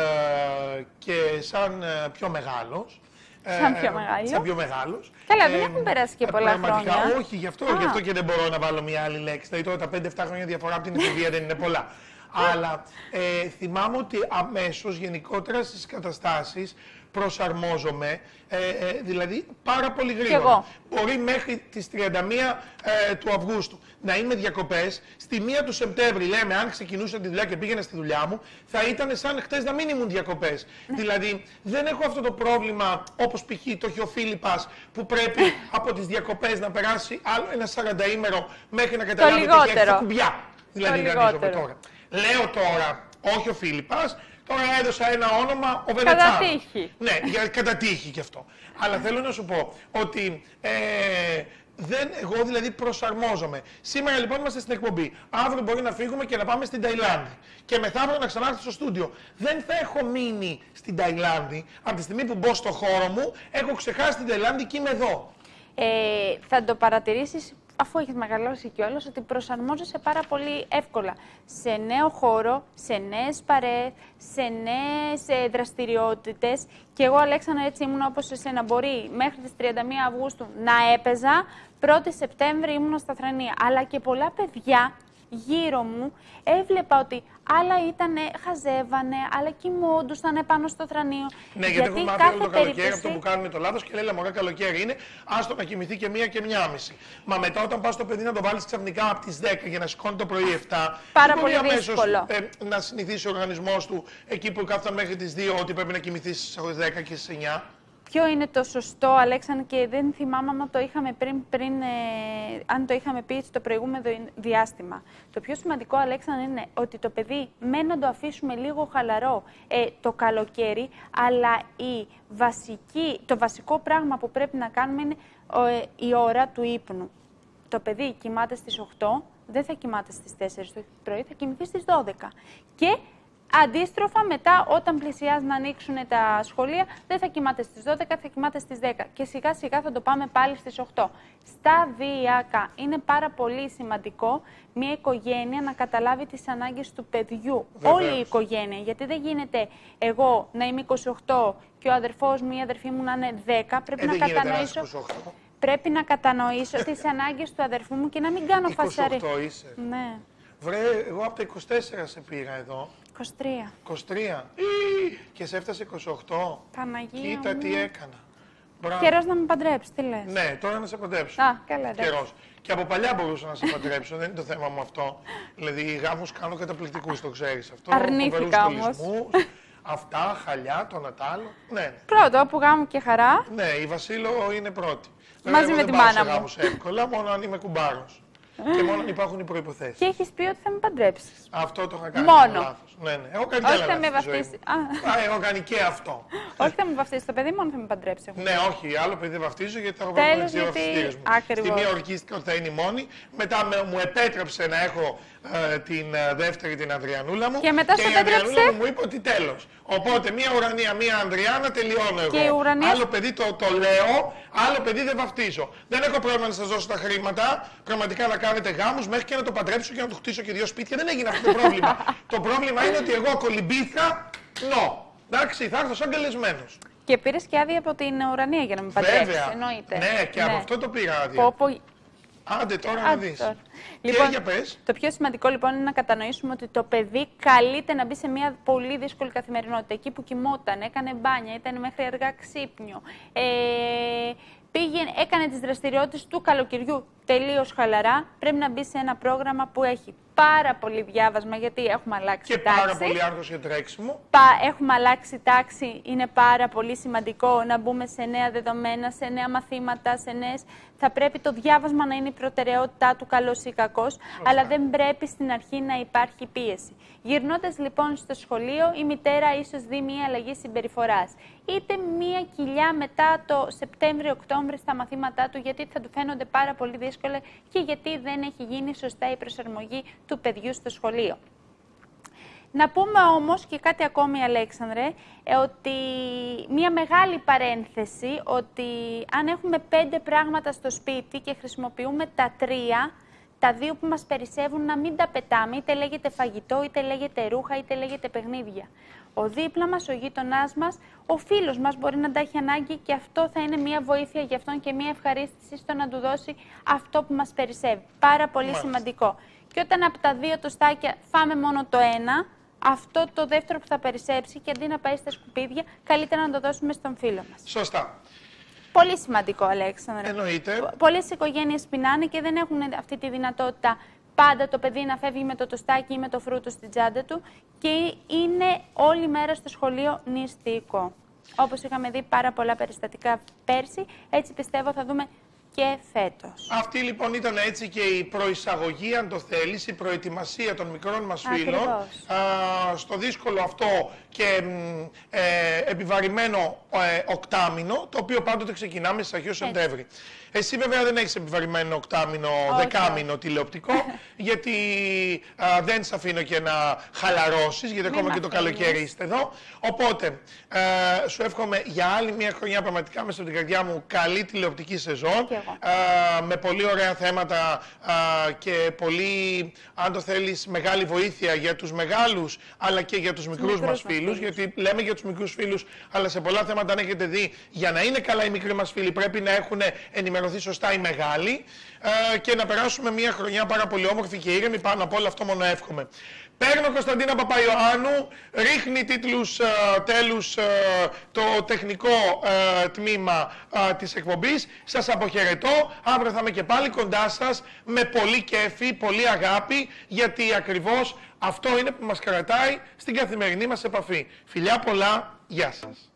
και σαν ε, πιο μεγάλος, Σαν πιο μεγάλος. Σαν πιο μεγάλος. Καλά, δεν έχουν περάσει και ε, πολλά πραγματικά, χρόνια. Όχι, γι' αυτό, Α. γι' αυτό και δεν μπορώ να βάλω μια άλλη λέξη. Δηλαδή τώρα τα 5-7 χρόνια διαφορά από την εφηβεία δεν είναι πολλά. Αλλά ε, θυμάμαι ότι αμέσως γενικότερα στις καταστάσεις προσαρμόζομαι, ε, ε, δηλαδή πάρα πολύ γρήγορα. εγώ. Μπορεί μέχρι τις 31 ε, του Αυγούστου να είμαι διακοπές. Στη 1 του Σεπτέμβρη, λέμε, αν ξεκινούσα τη δουλειά και πήγαινα στη δουλειά μου, θα ήταν σαν χτες να μην ήμουν διακοπές. Ναι. Δηλαδή, δεν έχω αυτό το πρόβλημα, όπως π.χ. το έχει ο Φίλιππας, που πρέπει από τις διακοπές να περάσει άλλο ένα 40 ημέρο μέχρι να καταλάβει ότι έχει λιγότερο. έρθει κουμπιά. Δηλαδή, Το δανείζομαι λιγότερο. τώρα. Λέω τώρα, όχι ο Φίλιππας, τώρα έδωσα ένα όνομα, ο Βενετσάνο. τύχη. Ναι, για, κατά τύχη κι αυτό. Αλλά θέλω να σου πω ότι ε, δεν, εγώ δηλαδή προσαρμόζομαι. Σήμερα λοιπόν είμαστε στην εκπομπή. Αύριο μπορεί να φύγουμε και να πάμε στην Ταϊλάνδη. Και μεθαύριο να ξανάρθω στο στούντιο. Δεν θα έχω μείνει στην Ταϊλάνδη. Από τη στιγμή που μπω στο χώρο μου, έχω ξεχάσει την Ταϊλάνδη και είμαι εδώ. Ε, θα το παρατηρήσεις αφού έχεις μεγαλώσει κιόλας, ότι προσαρμόζεσαι πάρα πολύ εύκολα σε νέο χώρο, σε νέες παρέες, σε νέες ε, δραστηριότητες. Και εγώ, Αλέξανδρα, έτσι ήμουν όπως εσένα. Μπορεί μέχρι τις 31 Αυγούστου να έπαιζα, 1η Σεπτέμβρη ήμουν στα Θρανία. Αλλά και πολλά παιδιά γύρω μου, έβλεπα ότι άλλα ήταν, χαζεύανε, άλλα κοιμόντουσαν πάνω στο θρανείο. Ναι, γιατί, έχουν μάθει όλο το καλοκαίρι αυτό που κάνουν το λάθος και λέει: Μωρέ, καλοκαίρι είναι, άστο να κοιμηθεί και μία και μία μισή. Μα μετά, όταν πας το παιδί να το βάλεις ξαφνικά από τις 10 για να σηκώνει το πρωί 7, Πάρα δεν πολύ μπορεί αμέσως, δύσκολο. ε, να συνηθίσει ο οργανισμός του εκεί που κάθονταν μέχρι τις 2 ότι πρέπει να κοιμηθείς στι 10 και στι 9. Ποιο είναι το σωστό, Αλέξαν, και δεν θυμάμαι αν το είχαμε πριν, πριν ε, αν το είχαμε πει στο προηγούμενο διάστημα. Το πιο σημαντικό, Αλέξαν, είναι ότι το παιδί μένει να το αφήσουμε λίγο χαλαρό ε, το καλοκαίρι, αλλά η βασική, το βασικό πράγμα που πρέπει να κάνουμε είναι ο, ε, η ώρα του ύπνου. Το παιδί κοιμάται στις 8, δεν θα κοιμάται στις 4 το πρωί, θα κοιμηθεί στις 12. Και Αντίστροφα, μετά, όταν πλησιάζει να ανοίξουν τα σχολεία, δεν θα κοιμάται στις 12, θα κοιμάται στις 10. Και σιγά σιγά θα το πάμε πάλι στις 8. Σταδιακά. Είναι πάρα πολύ σημαντικό μια οικογένεια να καταλάβει τις ανάγκες του παιδιού. Βεβαίως. Όλη η οικογένεια. Γιατί δεν γίνεται εγώ να είμαι 28 και ο αδερφός μου ή η αδερφή μου να είναι 10. Πρέπει Ε, να δεν γίνεται να κατανοήσω... είσαι 28. Πρέπει να κατανοήσω τις ανάγκες του αδερφού μου και να μην κάνω 28 φασαρί. είσαι. Ναι, Βρε, εγώ από τα 24 σε πήγα εδώ. 23. 23. Ή, Και σε έφτασε 28. Παναγία Κοίτα μου. τι έκανα. Μπράβο. Καιρός να με παντρέψεις, τι λες; Ναι, τώρα να σε παντρέψω. Α, καλά, εντάξει. Καιρός. Και από παλιά μπορούσα να σε παντρέψω, δεν είναι το θέμα μου αυτό. Δηλαδή, γάμους κάνω καταπληκτικούς, το ξέρεις αυτό. Αρνήθηκα Φοβερούς όμως. στολισμούς, Αυτά, χαλιά, το Νατάλο. Ναι, ναι. Πρώτο, που γάμου και χαρά. Ναι, η Βασίλο είναι πρώτη. Μαζί εγώ με δεν τη πάω μάνα σε μου. γάμους εύκολα, μόνο αν είμαι κουμπάρος. Και μόνο αν υπάρχουν οι προποθέσει. Και έχεις πει ότι θα με παντρέψεις. Αυτό το είχα κάνει. Μόνο. Λάθος. Ναι, ναι. Έχω κάνει Όχι, και θα άλλα με λάθη στη ζωή βαφτίσει. μου. Α. Α, έχω κάνει και αυτό. Όχι, θα με βαφτίσει το παιδί, μόνο θα με παντρέψει. εγώ. Ναι, όχι, άλλο παιδί δεν βαφτίζω γιατί θα έχω Τέλος, πρόβλημα με τις δύο γιατί- βαφτιστήρες μου. Ακριβώς. Στη μία ορκίστηκα ότι θα είναι η μόνη, μετά με- μου επέτρεψε να έχω ε, την ε, δεύτερη την Ανδριανούλα μου Και μετά σου η Ανδριανούλα επέτρεψε; μου μου είπε ότι τέλος. Οπότε μία ουρανία, μία Ανδριάνα τελειώνω εγώ. Και η ουρανία- Άλλο παιδί το, το λέω, άλλο παιδί δεν βαφτίζω. Δεν έχω πρόβλημα να σας δώσω τα χρήματα, πραγματικά να κάνετε γάμους, μέχρι και να το παντρέψω και να του χτίσω και δύο σπίτια. Δεν έγινε αυτό το πρόβλημα. το πρόβλημα είναι ότι εγώ κολυμπήθηκα, νο. Εντάξει, θα έρθω σαν καλεσμένος. Και πήρες και άδεια από την ουρανία για να με παντρέψεις. Βέβαια. Εννοείται. Ναι, και από αυτό το πήρα άδεια. Πω, πω. Άντε τώρα να Άντε δεις. τώρα. Και Λοιπόν, για πες. Το πιο σημαντικό λοιπόν είναι να κατανοήσουμε ότι το παιδί καλείται να μπει σε μια πολύ δύσκολη καθημερινότητα. Εκεί που κοιμόταν, έκανε μπάνια, ήταν μέχρι αργά ξύπνιο. Ε, πήγαινε, έκανε τις δραστηριότητες του καλοκαιριού τελείως χαλαρά. Πρέπει να μπει σε ένα πρόγραμμα που έχει πάρα πολύ διάβασμα, γιατί έχουμε αλλάξει Και τάξη. πάρα πολύ άγχος για τρέξιμο. Πα- έχουμε αλλάξει τάξη, είναι πάρα πολύ σημαντικό να μπούμε σε νέα δεδομένα, σε νέα μαθήματα, σε νέες... Θα πρέπει το διάβασμα να είναι η προτεραιότητά του, καλός ή κακός, αλλά δεν πρέπει στην αρχή να υπάρχει πίεση. Γυρνώντας λοιπόν στο σχολείο, η μητέρα ίσως δει μία αλλαγή συμπεριφοράς. Είτε μία κοιλιά μετά το Σεπτέμβριο-Οκτώβριο στα μαθήματά του, γιατί θα του φαίνονται πάρα πολύ δύσκολα και γιατί δεν έχει γίνει σωστά η προσαρμογή του παιδιού στο σχολείο. Να πούμε όμως και κάτι ακόμη, Αλέξανδρε, ε, ότι μία μεγάλη παρένθεση, ότι αν έχουμε πέντε πράγματα στο σπίτι και χρησιμοποιούμε τα τρία, τα δύο που μας περισσεύουν να μην τα πετάμε, είτε λέγεται φαγητό, είτε λέγεται ρούχα, είτε λέγεται παιχνίδια. Ο δίπλα μας, ο γείτονάς μας, ο φίλος μας μπορεί να τα έχει ανάγκη και αυτό θα είναι μία βοήθεια για αυτόν και μία ευχαρίστηση στο να του δώσει αυτό που μας περισσεύει. Πάρα πολύ Μάλιστα. σημαντικό. Και όταν από τα δύο τοστάκια φάμε μόνο το ένα, αυτό το δεύτερο που θα περισσέψει και αντί να πάει στα σκουπίδια, καλύτερα να το δώσουμε στον φίλο μας. Σωστά. Πολύ σημαντικό, Αλέξανδρε. Εννοείται. Πολλές οικογένειες πεινάνε και δεν έχουν αυτή τη δυνατότητα πάντα το παιδί να φεύγει με το τοστάκι ή με το φρούτο στην τσάντα του και είναι όλη μέρα στο σχολείο νηστικό. Όπως είχαμε δει πάρα πολλά περιστατικά πέρσι, έτσι πιστεύω θα δούμε και φέτος. Αυτή λοιπόν ήταν έτσι και η προεισαγωγή, αν το θέλεις, η προετοιμασία των μικρών μας φίλων Ακριβώς. α, στο δύσκολο αυτό και μ, ε, επιβαρημένο ε, οκτάμινο, το οποίο πάντοτε ξεκινάμε στις αρχές του Σεπτέμβρη. Εσύ βέβαια δεν έχεις επιβαρημένο οκτάμινο, Όχι, δεκάμινο τηλεοπτικό, γιατί α, δεν σε αφήνω και να χαλαρώσεις, γιατί Μην ακόμα μ' και το αφήνεις. καλοκαίρι είστε εδώ. Οπότε, ε, σου εύχομαι για άλλη μια χρονιά πραγματικά μέσα από την καρδιά μου καλή τηλεοπτική σεζόν. Και εγώ. εγώ. α, με πολύ ωραία θέματα α, και πολύ, αν το θέλεις, μεγάλη βοήθεια για τους μεγάλους αλλά και για τους μικρούς, μικρούς μας μας φίλους. φίλους. Γιατί λέμε για τους μικρούς φίλους, αλλά σε πολλά θέματα αν έχετε δει, για να είναι καλά οι μικροί μας φίλοι πρέπει να έχουν ενημερωθεί σωστά οι μεγάλοι α, και να περάσουμε μια χρονιά πάρα πολύ όμορφη και ήρεμη. Πάνω απ' όλα αυτό μόνο εύχομαι. Παίρνω Κωνσταντίνα Παπαϊωάννου, ρίχνει τίτλους ε, τέλους ε, το τεχνικό ε, τμήμα ε, της εκπομπής. Σας αποχαιρετώ. Αύριο θα είμαι και πάλι κοντά σας με πολύ κέφι, πολύ αγάπη, γιατί ακριβώς αυτό είναι που μας κρατάει στην καθημερινή μας επαφή. Φιλιά πολλά, γεια σας.